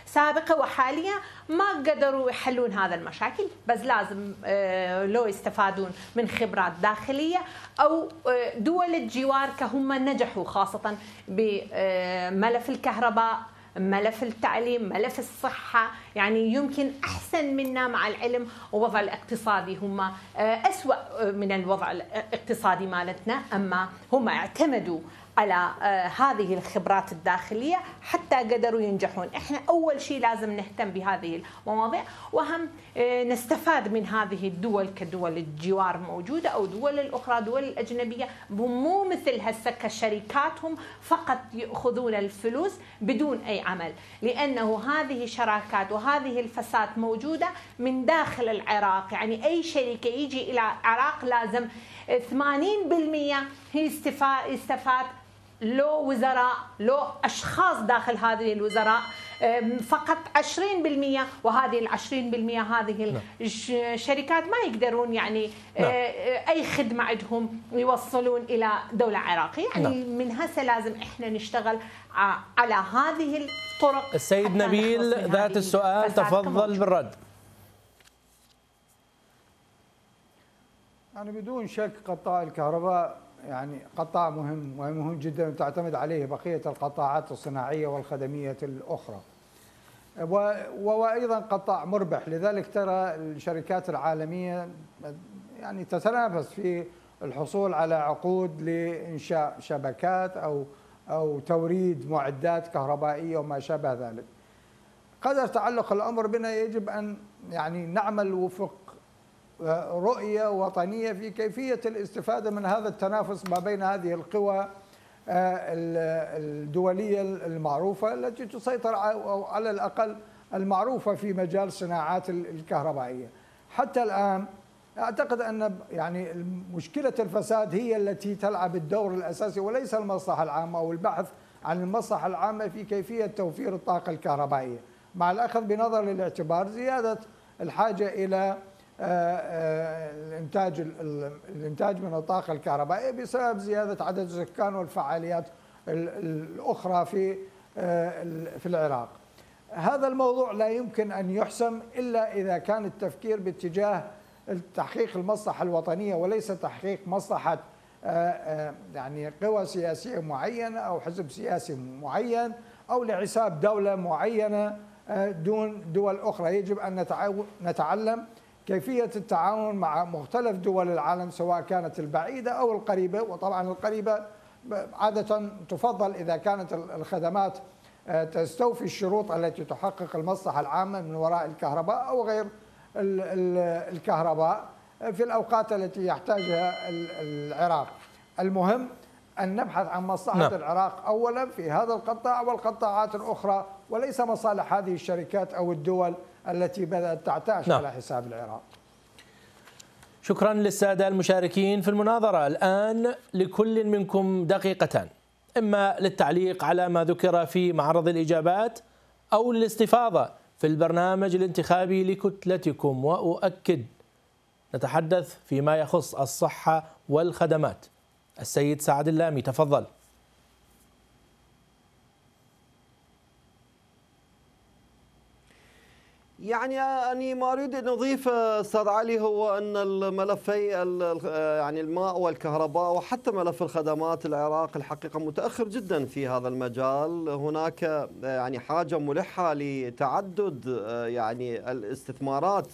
السابقه وحالية ما قدروا يحلون هذا المشاكل. بس لازم آه، لو يستفادون من خبرات داخلية أو آه، دول الجوار كهم نجحوا خاصة بملف الكهرباء ملف التعليم ملف الصحة يعني يمكن أحسن منا مع العلم ووضع الاقتصادي هم آه، أسوأ من الوضع الاقتصادي مالتنا. أما هم اعتمدوا على آه، هذه الخبرات الداخلية حتى قدروا ينجحون، إحنا أول شيء لازم نهتم بهذه المواضيع وهم آه، نستفاد من هذه الدول كدول الجوار موجودة أو دول الأخرى دول الأجنبية. مو مثل هسه كشركات هم فقط يأخذون الفلوس بدون أي عمل، لأنه هذه شراكات وهذه الفساد موجودة من داخل العراق، يعني أي شركه يجي إلى العراق لازم 80% هي استفاد لو وزراء لو أشخاص داخل هذه الوزراء فقط 20% وهذه ال 20% هذه نعم. الشركات ما يقدرون يعني نعم. أي خدمة عندهم يوصلون إلى دولة عراقية يعني نعم. من هسه لازم إحنا نشتغل على هذه الطرق السيد نبيل ذات السؤال تفضل بالرد يعني بدون شك قطاع الكهرباء يعني قطاع مهم ومهم جدا تعتمد عليه بقية القطاعات الصناعية والخدمية الأخرى. وأيضا قطاع مربح لذلك ترى الشركات العالمية يعني تتنافس في الحصول على عقود لإنشاء شبكات أو أو توريد معدات كهربائية وما شابه ذلك. قدر تعلق الأمر بنا يجب أن يعني نعمل وفق رؤية وطنية في كيفية الاستفادة من هذا التنافس ما بين هذه القوى آه، الدولية المعروفة التي تسيطر أو على الأقل المعروفة في مجال الصناعات الكهربائية. حتى الآن أعتقد أن يعني مشكلة الفساد هي التي تلعب الدور الأساسي وليس المصلحة العامة أو البحث عن المصلحة العامة في كيفية توفير الطاقة الكهربائية. مع الأخذ بنظر الاعتبار زيادة الحاجة إلى الإنتاج الإنتاج من الطاقه الكهربائيه بسبب زيادة عدد السكان والفعاليات الأخرى في آه، في العراق. هذا الموضوع لا يمكن أن يحسم إلا إذا كان التفكير باتجاه تحقيق المصلحة الوطنية وليس تحقيق مصلحة يعني قوى سياسية معينة أو حزب سياسي معين أو لحساب دولة معينة دون دول أخرى يجب أن نتعلم كيفية التعاون مع مختلف دول العالم سواء كانت البعيدة أو القريبة وطبعا القريبة عادة تفضل إذا كانت الخدمات آه، تستوفي الشروط التي تحقق المصلحة العامة من وراء الكهرباء أو غير الكهرباء في الأوقات التي يحتاجها العراق المهم أن نبحث عن مصلحة نعم. العراق أولا في هذا القطاع والقطاعات الأخرى وليس مصالح هذه الشركات أو الدول التي بدأت تعتاش نعم. على حساب العراق. شكرا للسادة المشاركين في المناظرة. الآن لكل منكم دقيقتان إما للتعليق على ما ذكر في معرض الإجابات أو للاستفاضة في البرنامج الانتخابي لكتلتكم. وأؤكد نتحدث فيما يخص الصحة والخدمات. السيد سعد اللامي تفضل. يعني اني ما أريد أن أضيف أستاذ علي هو أن الملفي يعني الماء والكهرباء وحتى ملف الخدمات العراق الحقيقة متأخر جدا في هذا المجال. هناك يعني حاجة ملحة لتعدد يعني الاستثمارات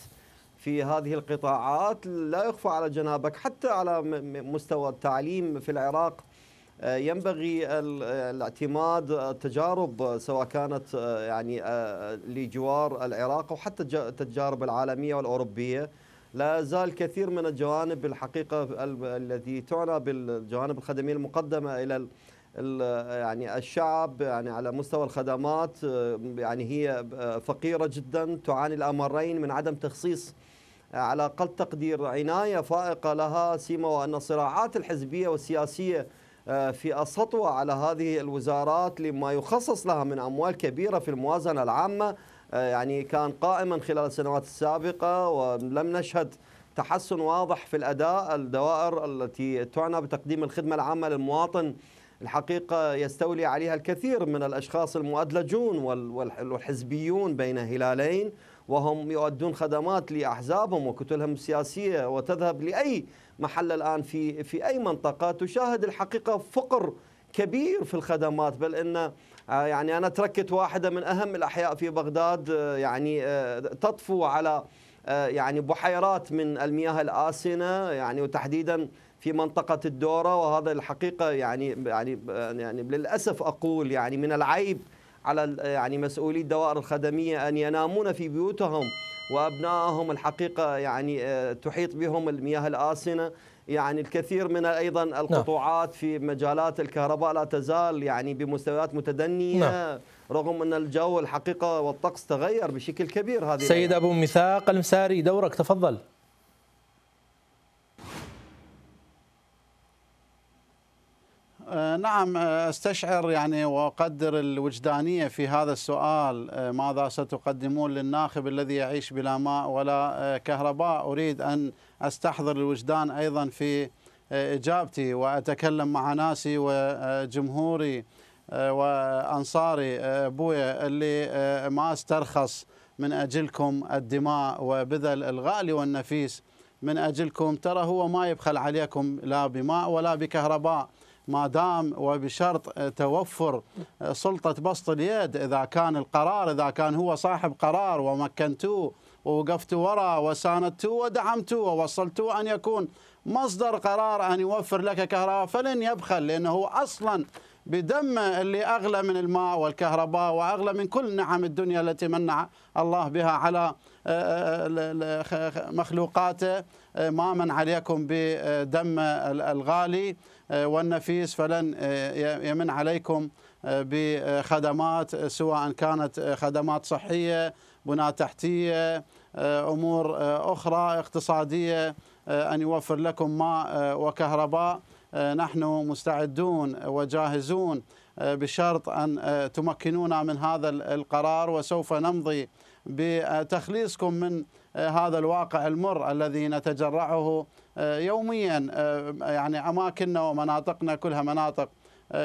في هذه القطاعات. لا يخفى على جنابك حتى على مستوى التعليم في العراق آه، ينبغي الاعتماد التجارب سواء كانت آه، يعني آه، لجوار العراق أو حتى التجارب العالمية والأوروبية. لا زال كثير من الجوانب الحقيقة التي تعنى بالجوانب الخدمية المقدمة إلى يعني الشعب يعني على مستوى الخدمات يعني هي فقيرة جدا تعاني الأمرين من عدم تخصيص على أقل تقدير عناية فائقة لها سيما وأن الصراعات الحزبية والسياسية آه، في السطوة على هذه الوزارات لما يخصص لها من أموال كبيرة في الموازنة العامة آه، يعني كان قائما خلال السنوات السابقة ولم نشهد تحسن واضح في الأداء الدوائر التي تعنى بتقديم الخدمة العامة للمواطن. الحقيقة يستولي عليها الكثير من الأشخاص المؤدلجون والحزبيون بين هلالين وهم يؤدون خدمات لأحزابهم وكتلهم السياسية وتذهب لأي محل الآن في في أي منطقة تشاهد الحقيقة فقر كبير في الخدمات بل إن يعني أنا تركت واحدة من أهم الأحياء في بغداد يعني تطفو على يعني بحيرات من المياه الآسنة يعني وتحديدا في منطقة الدورة وهذا الحقيقة يعني يعني يعني للأسف أقول يعني من العيب على يعني مسؤولي الدوائر الخدمية أن ينامون في بيوتهم وأبنائهم الحقيقة يعني تحيط بهم المياه الآسنة يعني الكثير من أيضا نعم. القطوعات في مجالات الكهرباء لا تزال يعني بمستويات متدنية نعم. رغم أن الجو الحقيقة والطقس تغير بشكل كبير هذه سيد أبو ميثاق المساري دورك تفضل نعم آه، أستشعر يعني وأقدر الوجدانية في هذا السؤال آه، ماذا ستقدمون للناخب الذي يعيش بلا ماء ولا كهرباء؟ أريد أن أستحضر الوجدان أيضا في إجابتي وأتكلم مع ناسي وجمهوري وأنصاري ابويا اللي ما استرخص من أجلكم الدماء وبذل الغالي والنفيس. من أجلكم ترى هو ما يبخل عليكم لا بماء ولا بكهرباء. ما دام وبشرط توفر سلطة بسط اليد إذا كان القرار إذا كان هو صاحب قرار ومكنتوه ووقفتوا وراء وساندتوه ودعمتوه ووصلتوه أن يكون مصدر قرار أن يوفر لك كهرباء فلن يبخل لأنه أصلا بدم اللي أغلى من الماء والكهرباء وأغلى من كل نعم الدنيا التي منع الله بها على آه، آه، مخلوقاته. آه، ما من عليكم بدم الغالي. والنفيس فلن يمن عليكم بخدمات سواء كانت خدمات صحية بناء تحتية أمور أخرى اقتصادية أن يوفر لكم ماء وكهرباء. نحن مستعدون وجاهزون بشرط أن تمكنونا من هذا القرار وسوف نمضي بتخليصكم من هذا الواقع المر الذي نتجرعه. يوميا يعني أماكننا ومناطقنا كلها مناطق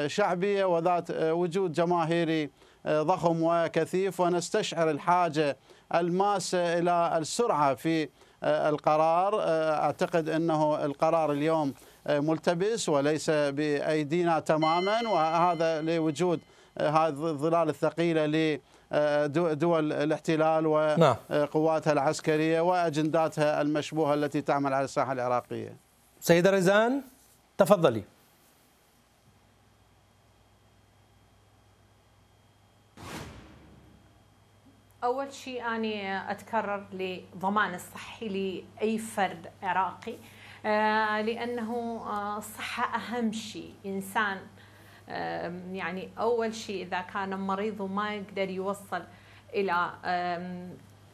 شعبية وذات وجود جماهيري ضخم وكثيف. ونستشعر الحاجة الماسه إلى السرعة في القرار. أعتقد أنه القرار اليوم ملتبس وليس بأيدينا تماما. وهذا لوجود هذه الظلال الثقيلة دول الاحتلال وقواتها نعم. العسكرية وأجنداتها المشبوهة التي تعمل على الساحة العراقية. سيدة رزان تفضلي. أول شيء أنا أتكرر لضمان الصحي لأي فرد عراقي آه، لأنه الصحة أهم شيء. إنسان يعني أول شيء إذا كان مريض وما يقدر يوصل إلى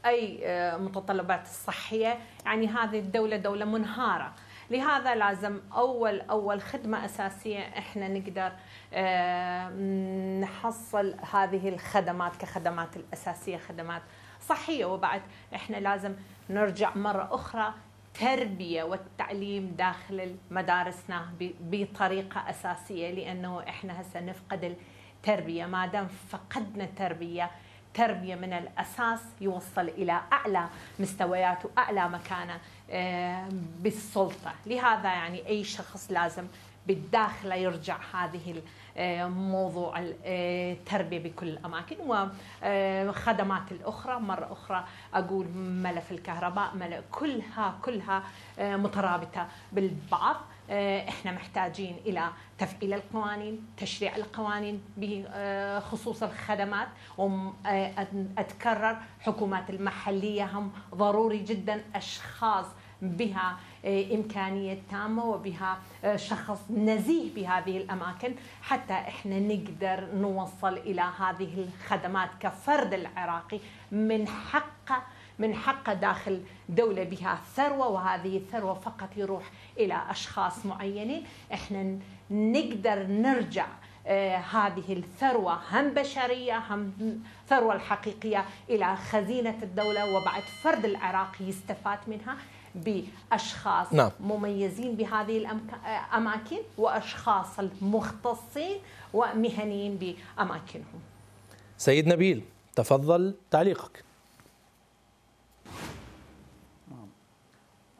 أي متطلبات الصحية يعني هذه الدولة دولة منهارة. لهذا لازم أول أول خدمة أساسية إحنا نقدر نحصل هذه الخدمات كخدمات الأساسية خدمات صحية. وبعد إحنا لازم نرجع مرة أخرى التربية والتعليم داخل مدارسنا بطريقة أساسية لأنه إحنا هسه نفقد التربية. ما دام فقدنا التربية تربية من الأساس يوصل إلى أعلى مستويات وأعلى مكانة آه، بالسلطة. لهذا يعني أي شخص لازم بالداخل يرجع هذه موضوع التربيه بكل الأماكن وخدمات الأخرى. مرة أخرى أقول ملف الكهرباء ملف كلها كلها مترابطة بالبعض. إحنا محتاجين إلى تفعيل القوانين، تشريع القوانين بخصوص الخدمات. واتكرر حكومات المحلية هم ضروري جدا أشخاص بها آه، إمكانية تامة وبها آه، شخص نزيه بهذه الأماكن حتى إحنا نقدر نوصل إلى هذه الخدمات كفرد العراقي من حقه من حقه داخل دولة بها ثروة وهذه الثروة فقط يروح إلى أشخاص معينين. إحنا نقدر نرجع آه هذه الثروة هم بشرية هم ثروة الحقيقية إلى خزينة الدولة وبعد فرد العراقي يستفاد منها. بأشخاص نعم. مميزين بهذه الأماكن وأشخاص المختصين ومهنيين بأماكنهم. سيد نبيل تفضل تعليقك. نعم.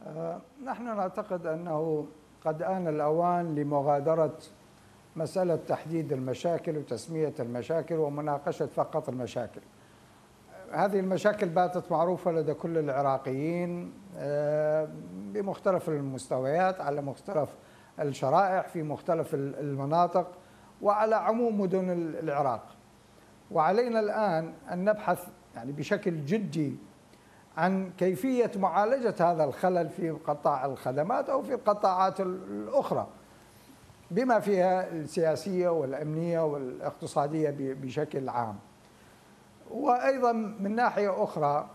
آه، نحن نعتقد أنه قد آن الأوان لمغادرة مسألة تحديد المشاكل وتسمية المشاكل ومناقشة فقط المشاكل هذه المشاكل باتت معروفة لدى كل العراقيين آه، بمختلف المستويات على مختلف الشرائح في مختلف المناطق وعلى عموم مدن العراق. وعلينا الآن أن نبحث يعني بشكل جدي عن كيفية معالجة هذا الخلل في قطاع الخدمات أو في القطاعات الأخرى بما فيها السياسية والأمنية والاقتصادية بشكل عام. وأيضا من ناحية أخرى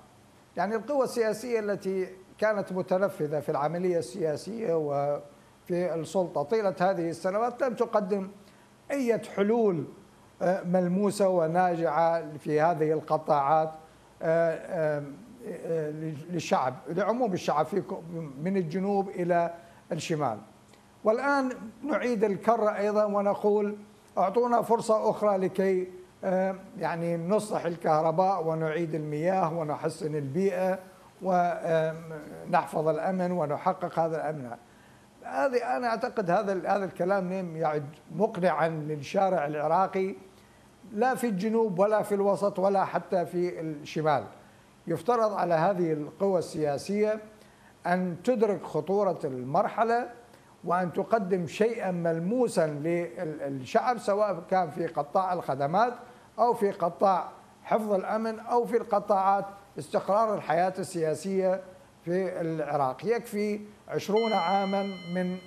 يعني القوى السياسية التي كانت متنفذة في العملية السياسية وفي السلطة طيلة هذه السنوات لم تقدم أي حلول آه، ملموسة وناجعة في هذه القطاعات آه، آه، للشعب لعموم الشعب في من الجنوب إلى الشمال. والآن نعيد الكرة أيضا ونقول أعطونا فرصة أخرى لكي يعني نصلح الكهرباء ونعيد المياه ونحسن البيئة ونحفظ الأمن ونحقق هذا الأمن. هذه أنا أعتقد هذا هذا الكلام لم يعد مقنعا للشارع العراقي لا في الجنوب ولا في الوسط ولا حتى في الشمال. يفترض على هذه القوى السياسية أن تدرك خطورة المرحلة وأن تقدم شيئا ملموسا للشعب سواء كان في قطاع الخدمات أو في قطاع حفظ الأمن أو في القطاعات استقرار الحياة السياسية في العراق. يكفي عشرون عاما من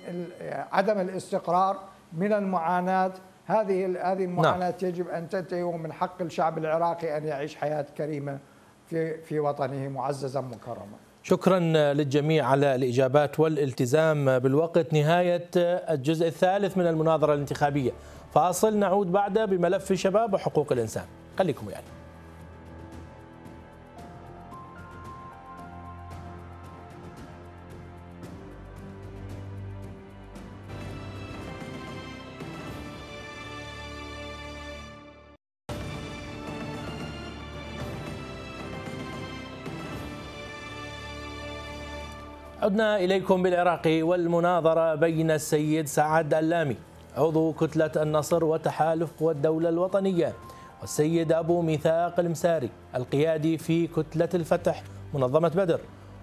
عدم الاستقرار من المعاناة. هذه هذه المعاناة نعم. يجب أن تنتهي ومن حق الشعب العراقي أن يعيش حياة كريمة في في وطنه معززا مكرما. شكرا للجميع على الإجابات والالتزام بالوقت. نهاية الجزء الثالث من المناظرة الانتخابية. فاصل نعود بعده بملف الشباب وحقوق الإنسان. خليكم يعني عدنا إليكم بالعراق والمناظرة بين السيد سعد اللامي. عضو كتلة النصر وتحالف قوى الدولة الوطنية والسيد أبو ميثاق المساري القيادي في كتلة الفتح منظمة بدر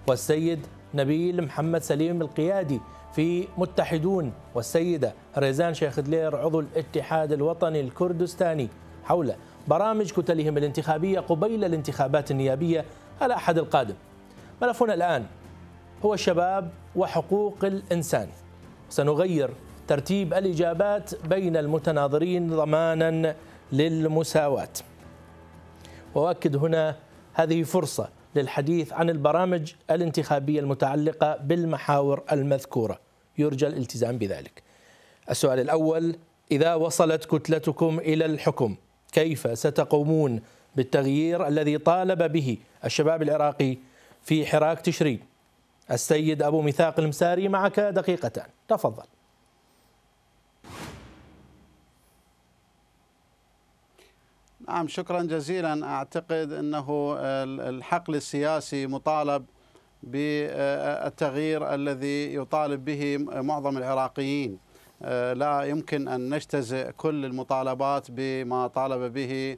والسيد نبيل محمد سليم القيادي في متحدون والسيدة ريزان شيخ دلير عضو الاتحاد الوطني الكردستاني. حول برامج كتلهم الانتخابية قبيل الانتخابات النيابية الأحد القادم. ملفنا الآن هو الشباب وحقوق الإنسان. سنغير ترتيب الإجابات بين المتناظرين ضمانا للمساواة. وأؤكد هنا هذه فرصة للحديث عن البرامج الانتخابية المتعلقة بالمحاور المذكورة. يرجى الالتزام بذلك. السؤال الأول إذا وصلت كتلتكم إلى الحكم كيف ستقومون بالتغيير الذي طالب به الشباب العراقي في حراك تشرين؟ السيد أبو ميثاق المساري معك دقيقتان. تفضل. نعم شكرا جزيلا. أعتقد أنه الحقل السياسي مطالب بالتغيير الذي يطالب به معظم العراقيين. لا يمكن أن نجتزئ كل المطالبات بما طالب به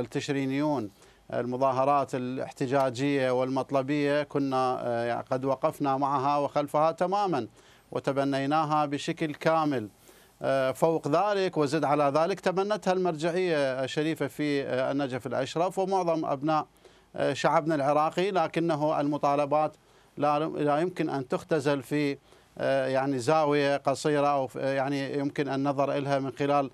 التشرينيون. المظاهرات الاحتجاجية والمطلبية كنا آه، قد وقفنا معها وخلفها تماما وتبنيناها بشكل كامل. آه، فوق ذلك وزد على ذلك. تبنتها المرجعية الشريفة في آه، النجف الأشرف ومعظم أبناء شعبنا العراقي. لكنه المطالبات لا يمكن أن تختزل في يعني زاوية قصيرة أو يعني يمكن النظر إلها من خلال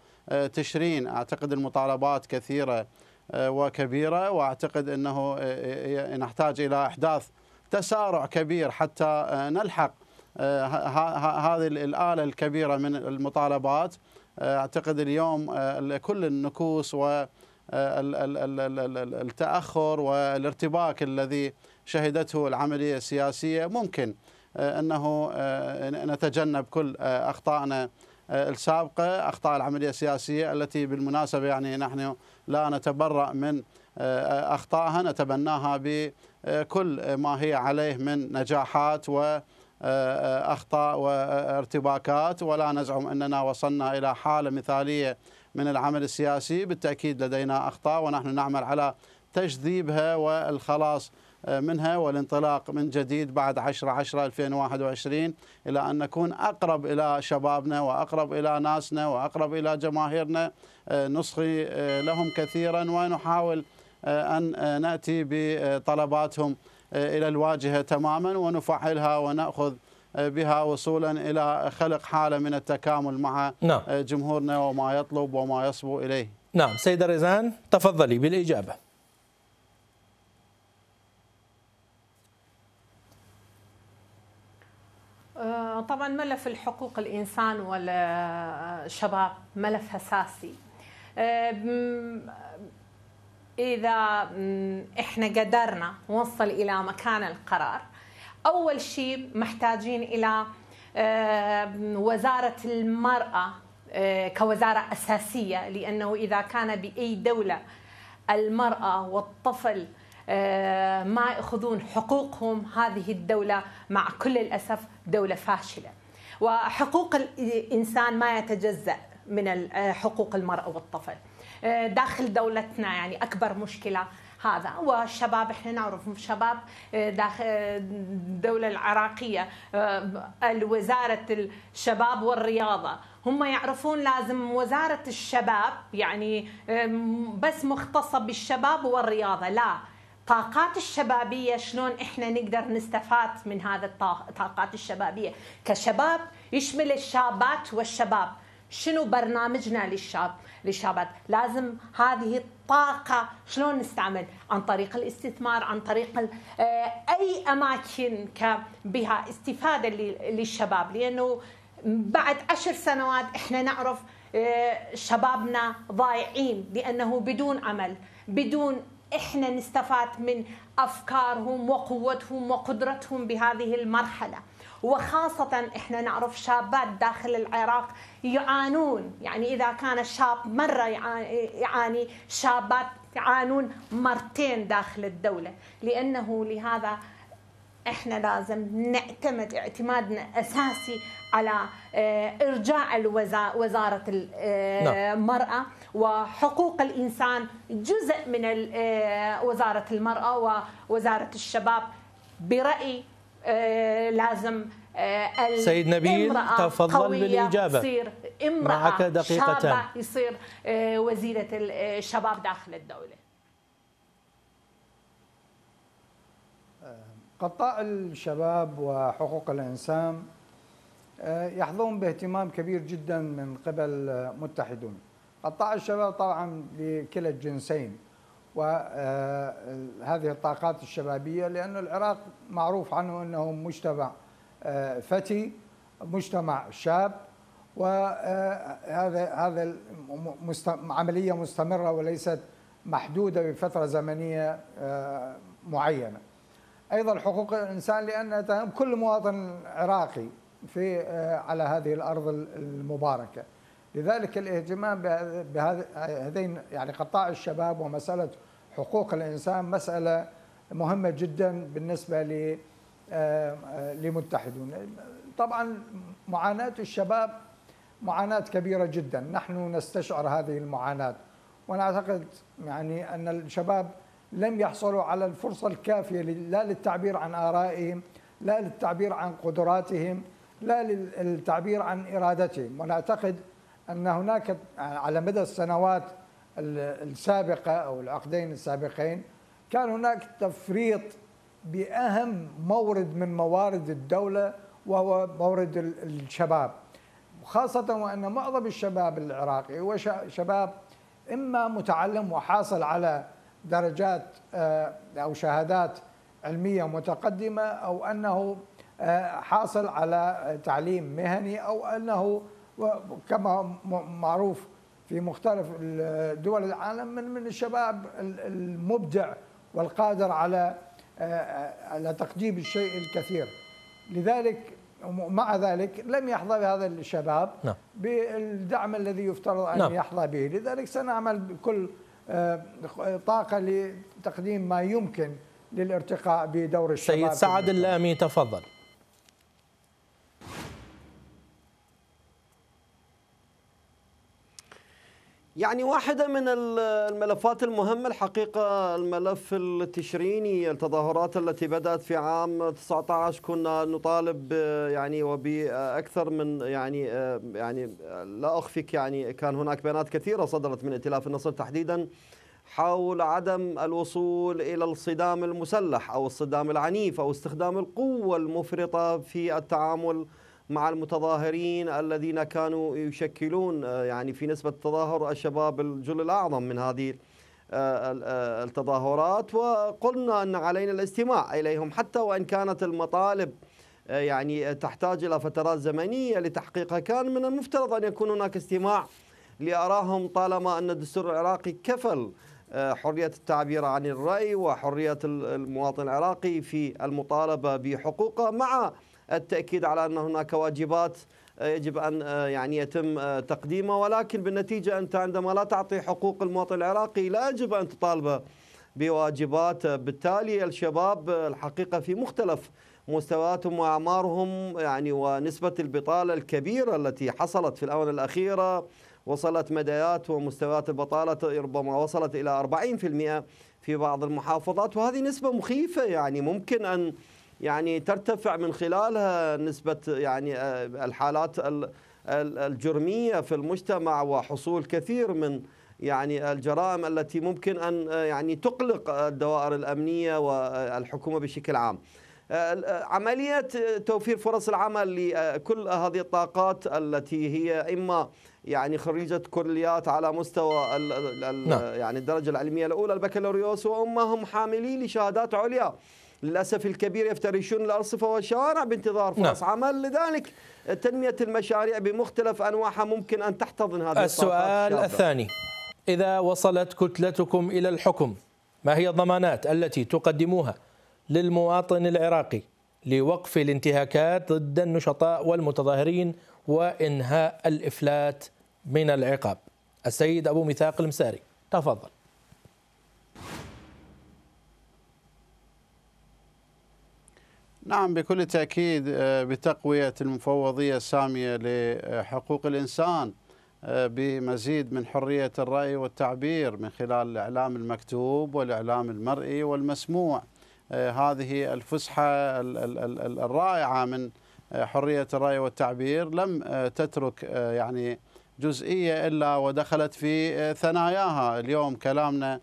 تشرين. أعتقد المطالبات كثيرة آه، وكبيرة. وأعتقد أنه آه، نحتاج إلى إحداث تسارع كبير حتى آه، نلحق هذه الآلة الكبيرة من المطالبات أعتقد اليوم كل النكوص والتأخر والارتباك الذي شهدته العملية السياسية ممكن أنه نتجنب كل أخطائنا السابقة أخطاء العملية السياسية التي بالمناسبة يعني نحن لا نتبرأ من أخطائها نتبناها بكل ما هي عليه من نجاحات و أخطاء وارتباكات ولا نزعم أننا وصلنا إلى حالة مثالية من العمل السياسي. بالتأكيد لدينا أخطاء ونحن نعمل على تجذيبها والخلاص منها والانطلاق من جديد بعد 10 10 2021 إلى أن نكون أقرب إلى شبابنا وأقرب إلى ناسنا وأقرب إلى جماهيرنا. نصغي لهم كثيرا ونحاول أن نأتي بطلباتهم. إلى الواجهه تماما ونفعلها ونأخذ بها وصولا إلى خلق حالة من التكامل مع نعم. جمهورنا وما يطلب وما يصبو إليه. نعم سيدة رزان تفضلي بالإجابة. آه، طبعا ملف الحقوق الإنسان والشباب ملف أساسي آه، اذا إحنا قدرنا نوصل إلى مكان القرار أول شيء محتاجين إلى آه، وزارة المرأة كوزارة أساسية لأنه إذا كان بأي دولة المرأة والطفل آه، ما يأخذون حقوقهم هذه الدولة مع كل الأسف دولة فاشلة. وحقوق الإنسان ما يتجزأ من حقوق المرأة والطفل. آه، داخل دولتنا يعني أكبر مشكلة هذا. والشباب إحنا نعرف شباب آه، داخل الدولة العراقية وزاره الشباب والرياضة. هم يعرفون لازم وزارة الشباب يعني بس مختصة بالشباب والرياضة. لا طاقات الشبابية شلون إحنا نقدر نستفاد من هذا الطاقات الشبابية؟ كشباب يشمل الشابات والشباب. شنو برنامجنا للشاب؟ للشابات لازم هذه الطاقة شلون نستعمل؟ عن طريق الاستثمار عن طريق آه، أي أماكن بها استفادة للشباب. لأنه بعد عشر سنوات إحنا نعرف آه، شبابنا ضايعين لأنه بدون عمل بدون إحنا نستفاد من أفكارهم وقوتهم وقدرتهم بهذه المرحلة. وخاصة إحنا نعرف شابات داخل العراق يعانون. يعني إذا كان الشاب مرة يعاني شابات يعانون مرتين داخل الدولة. لأنه لهذا إحنا لازم نعتمد اعتمادنا أساسي على آه، إرجاع وزارة نعم. المراه وحقوق الإنسان جزء من آه، وزارة المرأة ووزاره الشباب برايي آه، لازم سيد نبيل تفضل بالاجابه يصير امرأة معك دقيقتان. يصير وزيرة الشباب داخل الدولة. قطاع الشباب وحقوق الإنسان آه، يحظون باهتمام كبير جدا من قبل متحدون. قطاع الشباب طبعا لكلا الجنسين. وهذه الطاقات الشبابية لأن العراق معروف عنه أنه مجتمع آه، فتي مجتمع شاب وهذا هذا عملية مستمرة وليست محدودة بفترة زمنية آه، معينة. أيضا حقوق الإنسان لأن كل مواطن عراقي في آه، على هذه الأرض المباركة. لذلك الإهتمام بهذين يعني قطاع الشباب ومسألة حقوق الإنسان مسألة مهمة جدا بالنسبة آه، لمتحدون. طبعا معاناة الشباب معاناة كبيرة جدا. نحن نستشعر هذه المعاناة. ونعتقد يعني أن الشباب لم يحصلوا على الفرصة الكافية لا للتعبير عن آرائهم لا للتعبير عن قدراتهم لا للتعبير عن إرادتهم. ونعتقد أن هناك على مدى السنوات السابقة أو العقدين السابقين كان هناك تفريط بأهم مورد من موارد الدولة وهو مورد الشباب. خاصة وأن معظم الشباب العراقي هو شباب إما متعلم وحاصل على درجات آه، أو شهادات علمية متقدمة أو أنه آه، حاصل على تعليم مهني أو أنه كما معروف في مختلف دول العالم من من الشباب المبدع والقادر على آه، على تقديم الشيء الكثير لذلك مع ذلك لم يحظى بهذا الشباب نعم. بالدعم الذي يفترض أن نعم. يحظى به لذلك سنعمل بكل آه، طاقة لتقديم ما يمكن للارتقاء بدور الشباب سيد سعد اللامي تفضل يعني واحدة من الملفات المهمة الحقيقة الملف التشريني التظاهرات التي بدأت في عام 19 كنا نطالب يعني وبأكثر من يعني يعني لا أخفيك يعني كان هناك بيانات كثيرة صدرت من ائتلاف النصر تحديدا حول عدم الوصول إلى الصدام المسلح أو الصدام العنيف أو استخدام القوة المفرطة في التعامل مع المتظاهرين الذين كانوا يشكلون آه، يعني في نسبة تظاهر الشباب الجل الأعظم من هذه آه، آه، التظاهرات. وقلنا أن علينا الاستماع إليهم حتى وإن كانت المطالب يعني تحتاج إلى فترات زمنية لتحقيقها. كان من المفترض أن يكون هناك استماع لأراهم طالما أن الدستور العراقي كفل حرية التعبير عن الرأي وحرية المواطن العراقي في المطالبة بحقوقه مع التأكيد على أن هناك واجبات آه، يجب أن آه، يعني يتم آه، تقديمها ولكن بالنتيجة أنت عندما لا تعطي حقوق المواطن العراقي لا يجب أن تطالبه بواجبات. بالتالي الشباب الحقيقة في مختلف مستوياتهم وأعمارهم يعني ونسبة البطالة الكبيرة التي حصلت في الآونة الأخيرة وصلت مدايات ومستويات البطالة ربما وصلت إلى 40% في بعض المحافظات وهذه نسبة مخيفة. يعني ممكن أن يعني ترتفع من خلالها نسبة يعني آه، الحالات الجرمية في المجتمع وحصول كثير من يعني الجرائم التي ممكن أن آه، يعني تقلق الدوائر الأمنية والحكومة بشكل عام آه، عملية توفير فرص العمل لكل هذه الطاقات التي هي إما يعني خريجة كليات على مستوى نعم. يعني الدرجة العلمية الأولى البكالوريوس وأما هم حاملين لشهادات عليا للأسف الكبير يفترشون الأرصفة والشوارع بانتظار فرص نعم. عمل. لذلك تنمية المشاريع بمختلف أنواعها ممكن أن تحتضن هذه السؤال الثاني إذا وصلت كتلتكم إلى الحكم ما هي الضمانات التي تقدموها للمواطن العراقي لوقف الانتهاكات ضد النشطاء والمتظاهرين وإنهاء الإفلات من العقاب؟ السيد أبو ميثاق المساري تفضل. نعم بكل تأكيد آه، بتقوية المفوضية السامية لحقوق الإنسان آه، بمزيد من حرية الرأي والتعبير من خلال الإعلام المكتوب والإعلام المرئي والمسموع. آه، هذه الفسحة الرائعة من حرية الرأي والتعبير لم تترك يعني جزئية إلا ودخلت في ثناياها. اليوم كلامنا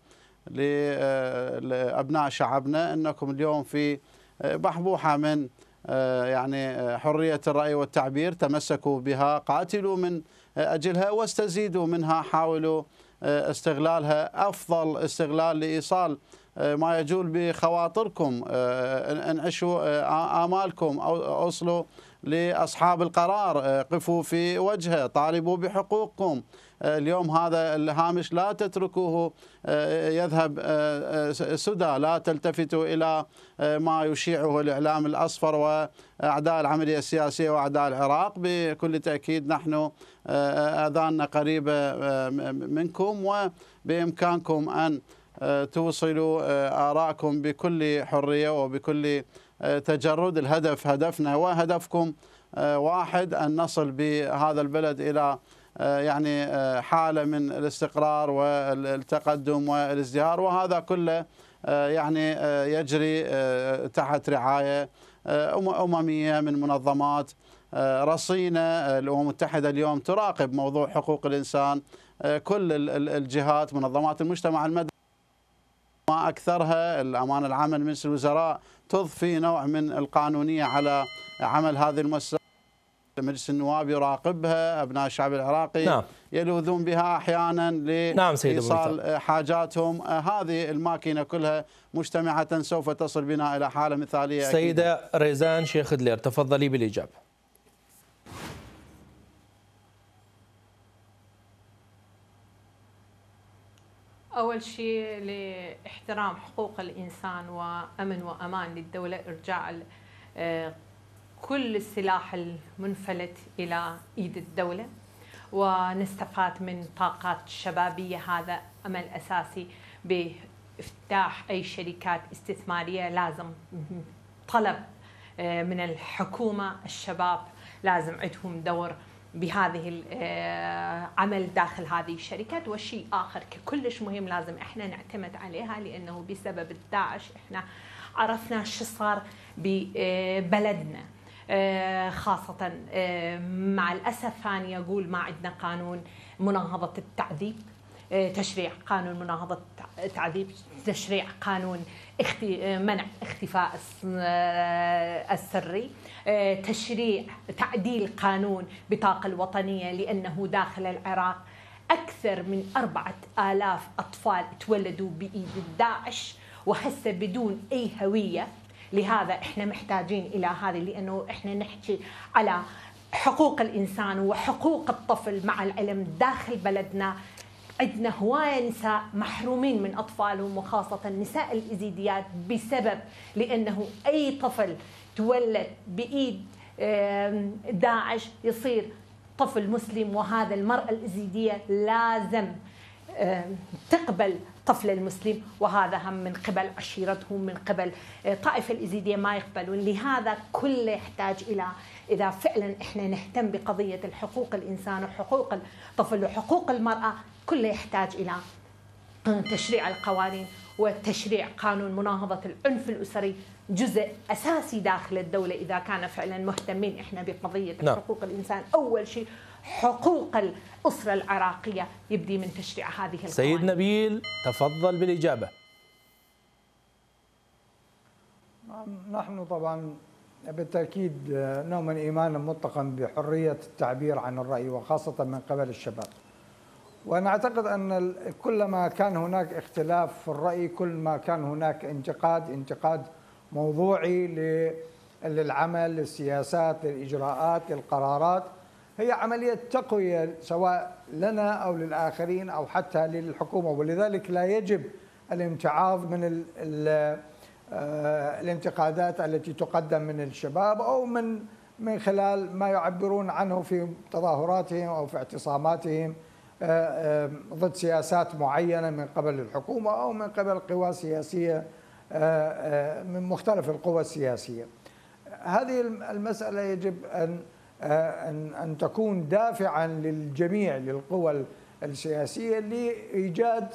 لأبناء شعبنا أنكم اليوم في بحبوحة من آه، يعني آه، حرية الرأي والتعبير تمسكوا بها قاتلوا من أجلها واستزيدوا منها حاولوا آه، استغلالها أفضل استغلال لإيصال ما يجول بخواطركم انعشوا آمالكم أو أوصلوا لأصحاب القرار قفوا في وجهه طالبوا بحقوقكم. اليوم هذا الهامش لا تتركوه آه، يذهب آه، آه، سدى. لا تلتفتوا إلى ما يشيعه الإعلام الأصفر وأعداء العملية السياسية وأعداء العراق. بكل تأكيد نحن أذاننا قريبة منكم وبإمكانكم أن توصلوا آراءكم بكل حرية وبكل تجرد. الهدف هدفنا وهدفكم واحد أن نصل بهذا البلد إلى يعني آه، حالة من الاستقرار والتقدم والازدهار وهذا كله آه، يعني يجري تحت رعاية أممية من منظمات رصينة الأمم المتحدة اليوم تراقب موضوع حقوق الإنسان كل الجهات منظمات المجتمع المدني. ما أكثرها الأمانة العامة لمجلس الوزراء تضفي نوع من القانونية على عمل هذه المؤسسات مجلس النواب يراقبها أبناء الشعب العراقي نعم. يلوذون بها أحيانا نعم لايصال حاجاتهم هذه الماكينة كلها مجتمعة سوف تصل بنا إلى حالة مثالية سيدة أكيد. ريزان شيخ دلير تفضلي بالإجابة أول شيء لإحترام حقوق الإنسان وأمن وأمان للدولة إرجاع آه، كل السلاح المنفلت إلى إيد الدولة ونستفاد من طاقات الشبابية هذا أمل أساسي بإفتتاح أي شركات استثمارية لازم طلب آه، من الحكومة الشباب لازم عندهم دور بهذه العمل داخل هذه الشركات. والشيء آخر كلش مهم لازم إحنا نعتمد عليها لأنه بسبب الداعش إحنا عرفنا شو صار ببلدنا خاصة مع الأسف ثاني أقول ما عندنا قانون مناهضة التعذيب تشريع قانون مناهضة التعذيب تشريع قانون منع اختفاء السري تشريع تعديل قانون بطاقة الوطنية لأنه داخل العراق. أكثر من أربعة آلاف أطفال تولدوا بإيد الداعش وهسه بدون أي هوية لهذا إحنا محتاجين إلى هذه لأنه إحنا نحكي على حقوق الإنسان وحقوق الطفل مع العلم داخل بلدنا. عندنا هواية نساء محرومين من أطفالهم وخاصة نساء الإزيديات بسبب لأنه أي طفل تولد بإيد داعش يصير طفل مسلم وهذا المرأة الإزيدية لازم تقبل طفل المسلم وهذا هم من قبل عشيرتهم من قبل طائفة الإزيدية ما يقبلون لهذا كله يحتاج إلى إذا فعلا إحنا نهتم بقضية الحقوق الإنسان وحقوق الطفل وحقوق المرأة كله يحتاج إلى تشريع القوانين وتشريع قانون مناهضة العنف الأسري جزء أساسي داخل الدولة إذا كان فعلا مهتمين إحنا بقضية نعم. حقوق الإنسان أول شيء حقوق الأسرة العراقية. يبدي من تشريع هذه القوانين. سيد نبيل تفضل بالإجابة. نحن طبعا بالتأكيد نؤمن إيمانا مطلقا بحرية التعبير عن الرأي وخاصة من قبل الشباب. وأنا أعتقد أن كلما كان هناك اختلاف في الرأي كل ما كان هناك انتقاد انتقاد موضوعي للعمل للسياسات للإجراءات للقرارات هي عملية تقوية سواء لنا أو للآخرين أو حتى للحكومة. ولذلك لا يجب الامتعاض من ال ال آه، الانتقادات التي تقدم من الشباب أو من من خلال ما يعبرون عنه في تظاهراتهم أو في اعتصاماتهم آه، آه، ضد سياسات معينة من قبل الحكومة أو من قبل قوى سياسية من مختلف القوى السياسية. هذه المسألة يجب أن أن أن تكون دافعا للجميع للقوى السياسية لإيجاد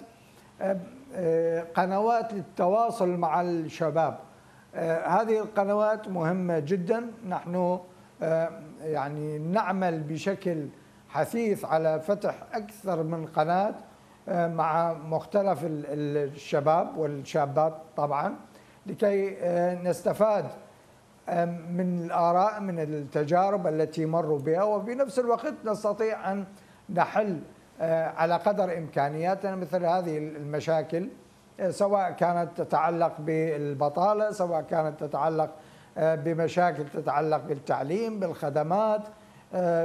قنوات للتواصل مع الشباب. هذه القنوات مهمة جدا. نحن يعني نعمل بشكل حثيث على فتح أكثر من قناة مع مختلف الشباب والشابات طبعا لكي نستفاد من الآراء من التجارب التي مروا بها وفي نفس الوقت نستطيع أن نحل آه، على قدر إمكانياتنا مثل هذه المشاكل آه، سواء كانت تتعلق بالبطالة سواء كانت تتعلق آه، بمشاكل تتعلق بالتعليم بالخدمات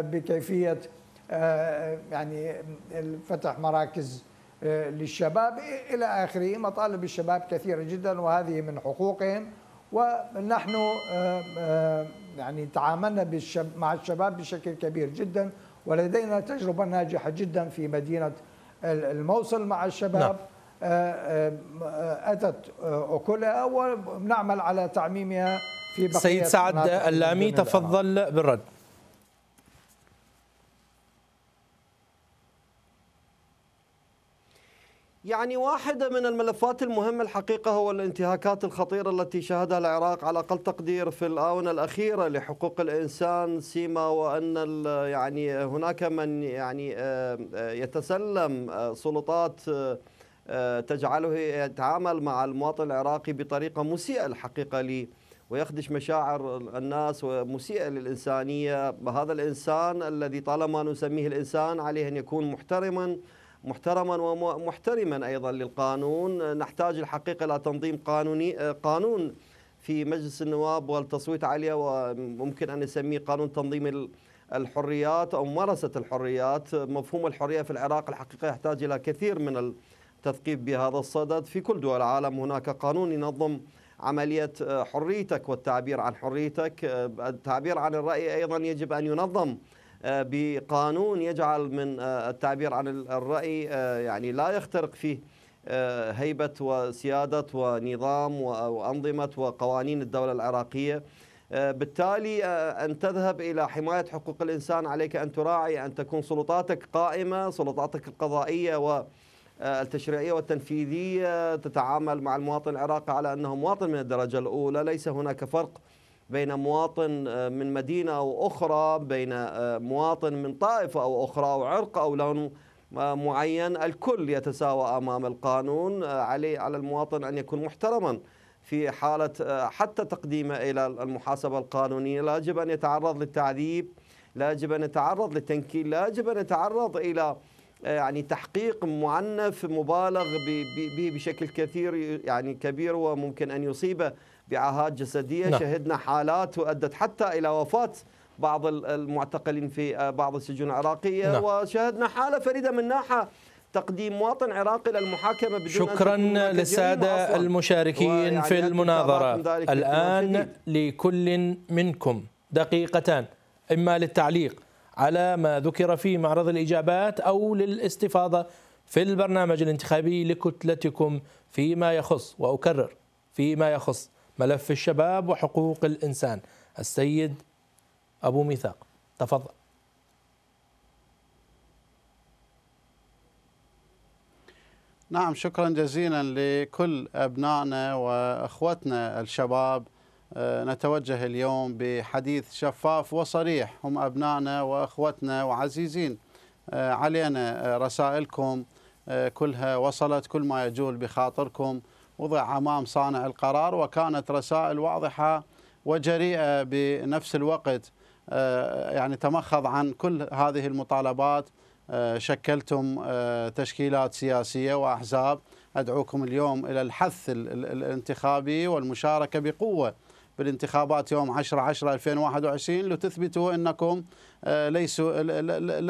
بكيفية يعني فتح مراكز للشباب إلى آخره. مطالب الشباب كثيرة جدا وهذه من حقوقهم. ونحن آه، آه، يعني تعاملنا مع الشباب بشكل كبير جدا ولدينا تجربة ناجحة جدا في مدينة الموصل مع الشباب. نعم. آه، أتت أكلها ونعمل على تعميمها في بقية سيد سعد اللامي تفضل بالرد. يعني واحدة من الملفات المهمة الحقيقة هو الانتهاكات الخطيرة التي شهدها العراق على أقل تقدير في الآونة الأخيرة لحقوق الإنسان سيما وأن يعني هناك من يعني آه، آه، يتسلم آه، سلطات تجعله يتعامل مع المواطن العراقي بطريقة مسيئة الحقيقة لي ويخدش مشاعر الناس ومسيئة للإنسانية. هذا الإنسان الذي طالما نسميه الإنسان عليه أن يكون محترما محترما ومحترما أيضا للقانون. نحتاج الحقيقة إلى تنظيم قانوني قانون في مجلس النواب والتصويت عليه وممكن أن نسميه قانون تنظيم الحريات أو ممارسة الحريات. مفهوم الحرية في العراق الحقيقة يحتاج إلى كثير من التثقيف بهذا الصدد. في كل دول العالم هناك قانون ينظم عملية حريتك والتعبير عن حريتك. التعبير عن الرأي أيضا يجب أن ينظم بقانون يجعل من آه، التعبير عن الرأي آه، يعني لا يخترق فيه هيبة وسيادة ونظام وأنظمة وقوانين الدولة العراقية. بالتالي أن تذهب إلى حماية حقوق الإنسان عليك أن تراعي أن تكون سلطاتك قائمة سلطاتك القضائية و التشريعية والتنفيذية. تتعامل مع المواطن العراقي على أنه مواطن من الدرجة الأولى ليس هناك فرق. بين مواطن من مدينة أو أخرى بين مواطن من طائفة أو أخرى أو عرق أو لون معين. الكل يتساوى أمام القانون عليه على المواطن أن يكون محترما في حالة حتى تقديمه إلى المحاسبة القانونية. لا يجب أن يتعرض للتعذيب لا يجب أن يتعرض للتنكيل لا يجب أن يتعرض إلى يعني تحقيق معنف مبالغ به بشكل كثير يعني كبير وممكن أن يصيبه بعاهات جسدية نعم. شهدنا حالات وأدت حتى إلى وفاة بعض المعتقلين في بعض السجون العراقية نعم. وشهدنا حالة فريدة من ناحية تقديم مواطن عراقي للمحاكمة بدون شكرا للساده المشاركين في المناظرة. الآن لكل منكم. دقيقتان. إما للتعليق على ما ذكر في معرض الإجابات أو للاستفاضة في البرنامج الانتخابي لكتلتكم فيما يخص وأكرر فيما يخص. ملف الشباب وحقوق الإنسان. السيد أبو ميثاق تفضل. نعم شكرا جزيلا لكل أبنائنا وأخوتنا الشباب. آه، نتوجه اليوم بحديث شفاف وصريح. هم أبنائنا وأخوتنا وعزيزين. آه، علينا آه، رسائلكم. كلها وصلت. كل ما يجول بخاطركم. وضع أمام صانع القرار وكانت رسائل واضحة وجريئة بنفس الوقت. يعني تمخض عن كل هذه المطالبات. شكلتم تشكيلات سياسية وأحزاب. أدعوكم اليوم إلى الحث الانتخابي والمشاركة بقوة بالانتخابات يوم 10 10 2021 لتثبتوا إنكم آه، ليسوا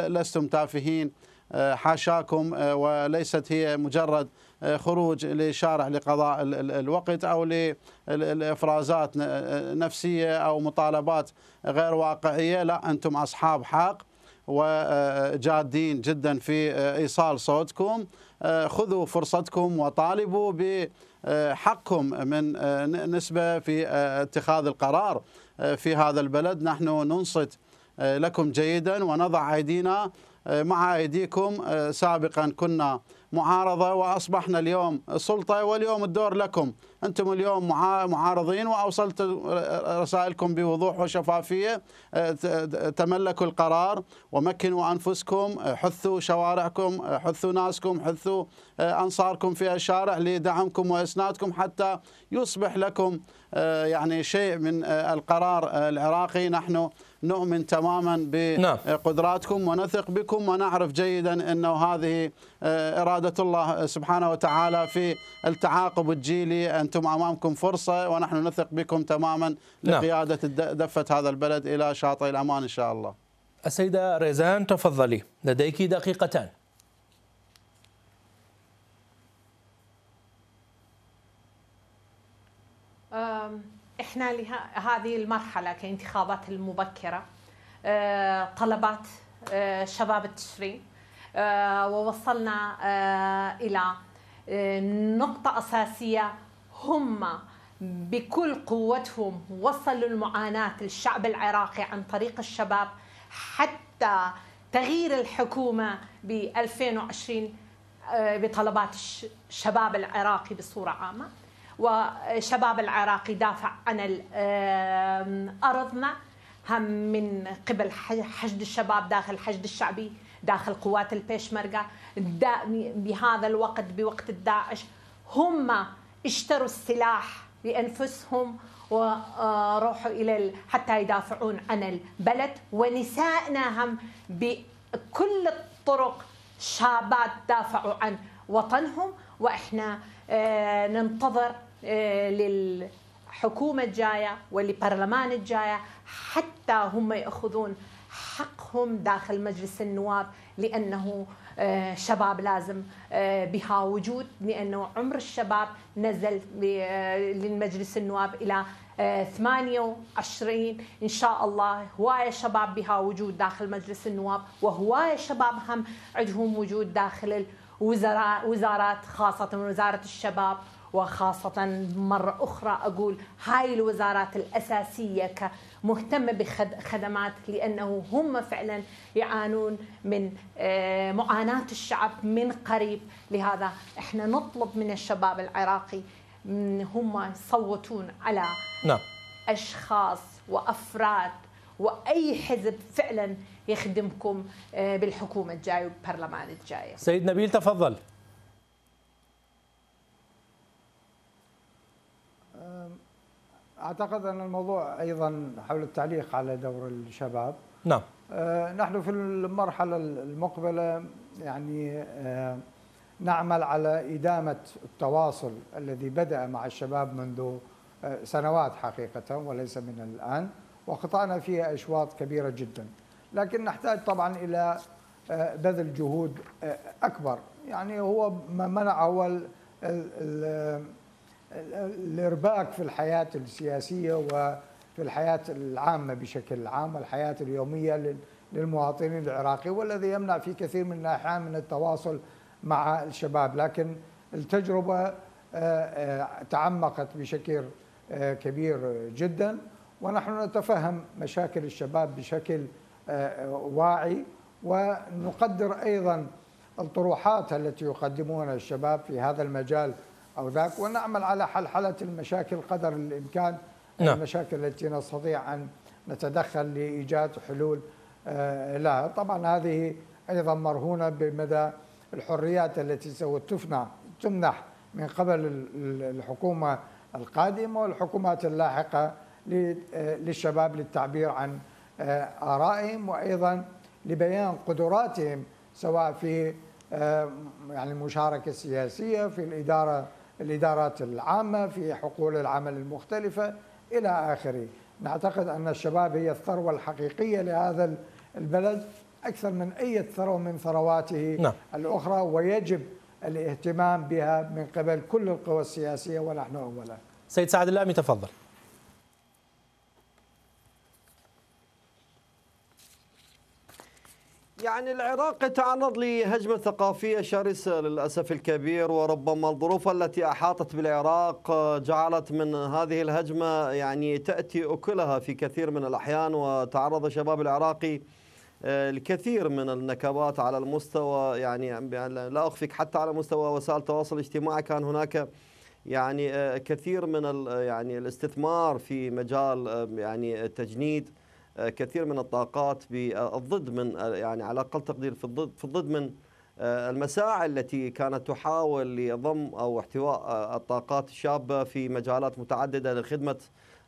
لستم تافهين. آه، حاشاكم آه، وليست هي مجرد خروج لشارع لقضاء الوقت أو لإفرازات نفسية أو مطالبات غير واقعية. لا أنتم أصحاب حق وجادين جدا في إيصال صوتكم. خذوا فرصتكم وطالبوا بحقكم من نسبة في اتخاذ القرار في هذا البلد. نحن ننصت لكم جيدا ونضع أيدينا مع أيديكم. سابقا كنا معارضة وأصبحنا اليوم سلطة واليوم الدور لكم. أنتم اليوم معارضين وأوصلت رسائلكم بوضوح وشفافية. تملكوا القرار ومكنوا أنفسكم حثوا شوارعكم حثوا ناسكم حثوا أنصاركم في الشارع لدعمكم وإسنادكم حتى يصبح لكم يعني شيء من القرار العراقي. نحن نؤمن تماما نعم. بقدراتكم ونثق بكم ونعرف جيدا إنه هذه إرادة الله سبحانه وتعالى في التعاقب الجيلي أنتم أمامكم فرصة ونحن نثق بكم تماما نعم. لقيادة دفة هذا البلد إلى شاطئ الأمان إن شاء الله. السيدة ريزان تفضلي لديك دقيقتان. إحنا لهذه المرحلة كإنتخابات المبكرة. آه، طلبات آه، شباب التشرين. آه، ووصلنا إلى نقطة أساسية. هم بكل قوتهم وصلوا المعاناة للشعب العراقي عن طريق الشباب حتى تغيير الحكومة ب 2020 بطلبات الشباب العراقي بصورة عامة. وشباب العراق يدافع عن أرضنا. هم من قبل حشد الشباب داخل الحشد الشعبي داخل قوات البيشمركة بهذا الوقت بوقت الداعش هم اشتروا السلاح لأنفسهم وروحوا إلى حتى يدافعون عن البلد. ونسائنا هم بكل الطرق شابات دافعوا عن وطنهم. وإحنا آه، ننتظر للحكومة الجاية والبرلمان الجاية حتى هم يأخذون حقهم داخل مجلس النواب لأنه آه، شباب لازم بها وجود لأنه عمر الشباب نزل للمجلس النواب إلى 28 إن شاء الله هواية شباب بها وجود داخل مجلس النواب وهواية شباب هم عندهم وجود داخل وزراء وزارات خاصة وزارة الشباب. وخاصة مرة أخرى أقول هاي الوزارات الأساسية كمهتمة بخدمات لأنه هم فعلا يعانون من آه، معاناة الشعب من قريب لهذا إحنا نطلب من الشباب العراقي هم يصوتون على نعم. أشخاص وأفراد وأي حزب فعلا يخدمكم آه، بالحكومة الجاية والبرلمان الجاي. سيد نبيل تفضل. أعتقد أن الموضوع أيضا حول التعليق على دور الشباب. نعم. آه، نحن في المرحلة المقبلة يعني آه، نعمل على إدامة التواصل الذي بدأ مع الشباب منذ سنوات حقيقة وليس من الآن. وقطعنا فيها أشواط كبيرة جدا لكن نحتاج طبعا إلى آه، بذل جهود آه، أكبر يعني هو ما منع هو الإرباك في الحياة السياسية وفي الحياة العامة بشكل عام والحياة اليومية للمواطنين العراقي والذي يمنع في كثير من الأحيان من التواصل مع الشباب. لكن التجربة آه، تعمقت بشكل كبير جدا ونحن نتفهم مشاكل الشباب بشكل آه، واعي ونقدر أيضا الطروحات التي يقدمونها الشباب في هذا المجال أو ذاك ونعمل على حلحلة المشاكل قدر الإمكان نعم. المشاكل التي نستطيع أن نتدخل لإيجاد حلول آه، لها طبعا هذه أيضا مرهونة بمدى الحريات التي سوف تفنى تمنح من قبل الحكومة القادمة والحكومات اللاحقة للشباب للتعبير عن آه، آرائهم وأيضا لبيان قدراتهم سواء في آه، يعني المشاركة السياسية في الإدارة الإدارات العامة في حقول العمل المختلفة إلى آخره. نعتقد أن الشباب هي الثروة الحقيقية لهذا البلد أكثر من أي ثروة من ثرواته نعم. الأخرى ويجب الاهتمام بها من قبل كل القوى السياسية ونحن أولا سيد سعد اللامي تفضل. يعني العراق تعرض لهجمة ثقافية شرسة للأسف الكبير وربما الظروف التي أحاطت بالعراق جعلت من هذه الهجمة يعني تأتي أكلها في كثير من الأحيان وتعرض الشباب العراقي الكثير من النكبات على المستوى يعني لا أخفيك حتى على مستوى وسائل التواصل الاجتماعي كان هناك يعني كثير من يعني الاستثمار في مجال يعني التجنيد. آه، كثير من الطاقات بالضد من آه، يعني على أقل تقدير في الضد في الضد من آه، المساعي التي كانت تحاول لضم أو احتواء الطاقات الشابة في مجالات متعددة لخدمة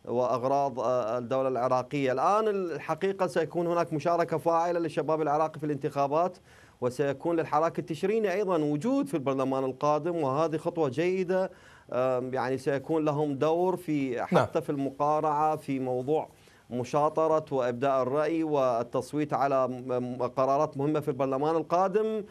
وأغراض الدولة العراقية، الآن الحقيقة سيكون هناك مشاركة فاعلة للشباب العراقي في الانتخابات وسيكون للحراك التشريني أيضا وجود في البرلمان القادم وهذه خطوة جيدة يعني سيكون لهم دور في نعم. حتى في المقارعة في موضوع مشاطرة وإبداء الرأي والتصويت على قرارات مهمة في البرلمان القادم.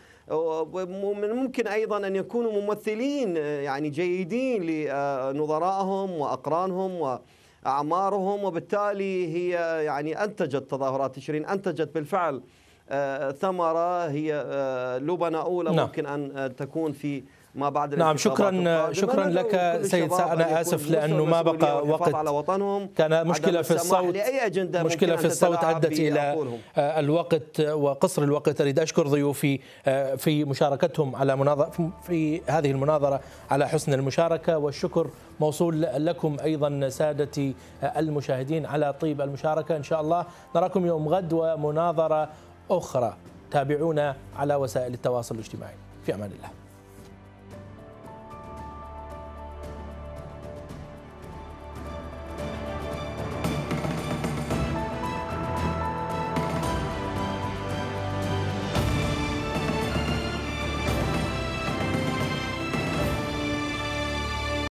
ممكن أيضا أن يكونوا ممثلين يعني جيدين لنظرائهم وأقرانهم وأعمارهم وبالتالي هي يعني أنتجت تظاهرات. تشرين أنتجت بالفعل آه، ثمرة هي آه، لبنة أولى نعم. ممكن أن تكون في ما بعد نعم شكرا شكرا لك سيد أنا أسف لأنه ما بقى وقت على وطنهم. كان مشكلة في الصوت. مشكلة في الصوت أدت إلى آه، الوقت وقصر الوقت. أريد أشكر ضيوفي آه، في مشاركتهم على مناظره في هذه المناظرة على حسن المشاركة. والشكر موصول لكم أيضا سادتي آه، المشاهدين على طيب المشاركة. إن شاء الله نراكم يوم غد ومناظرة أخرى. تابعونا على وسائل التواصل الاجتماعي. في أمان الله.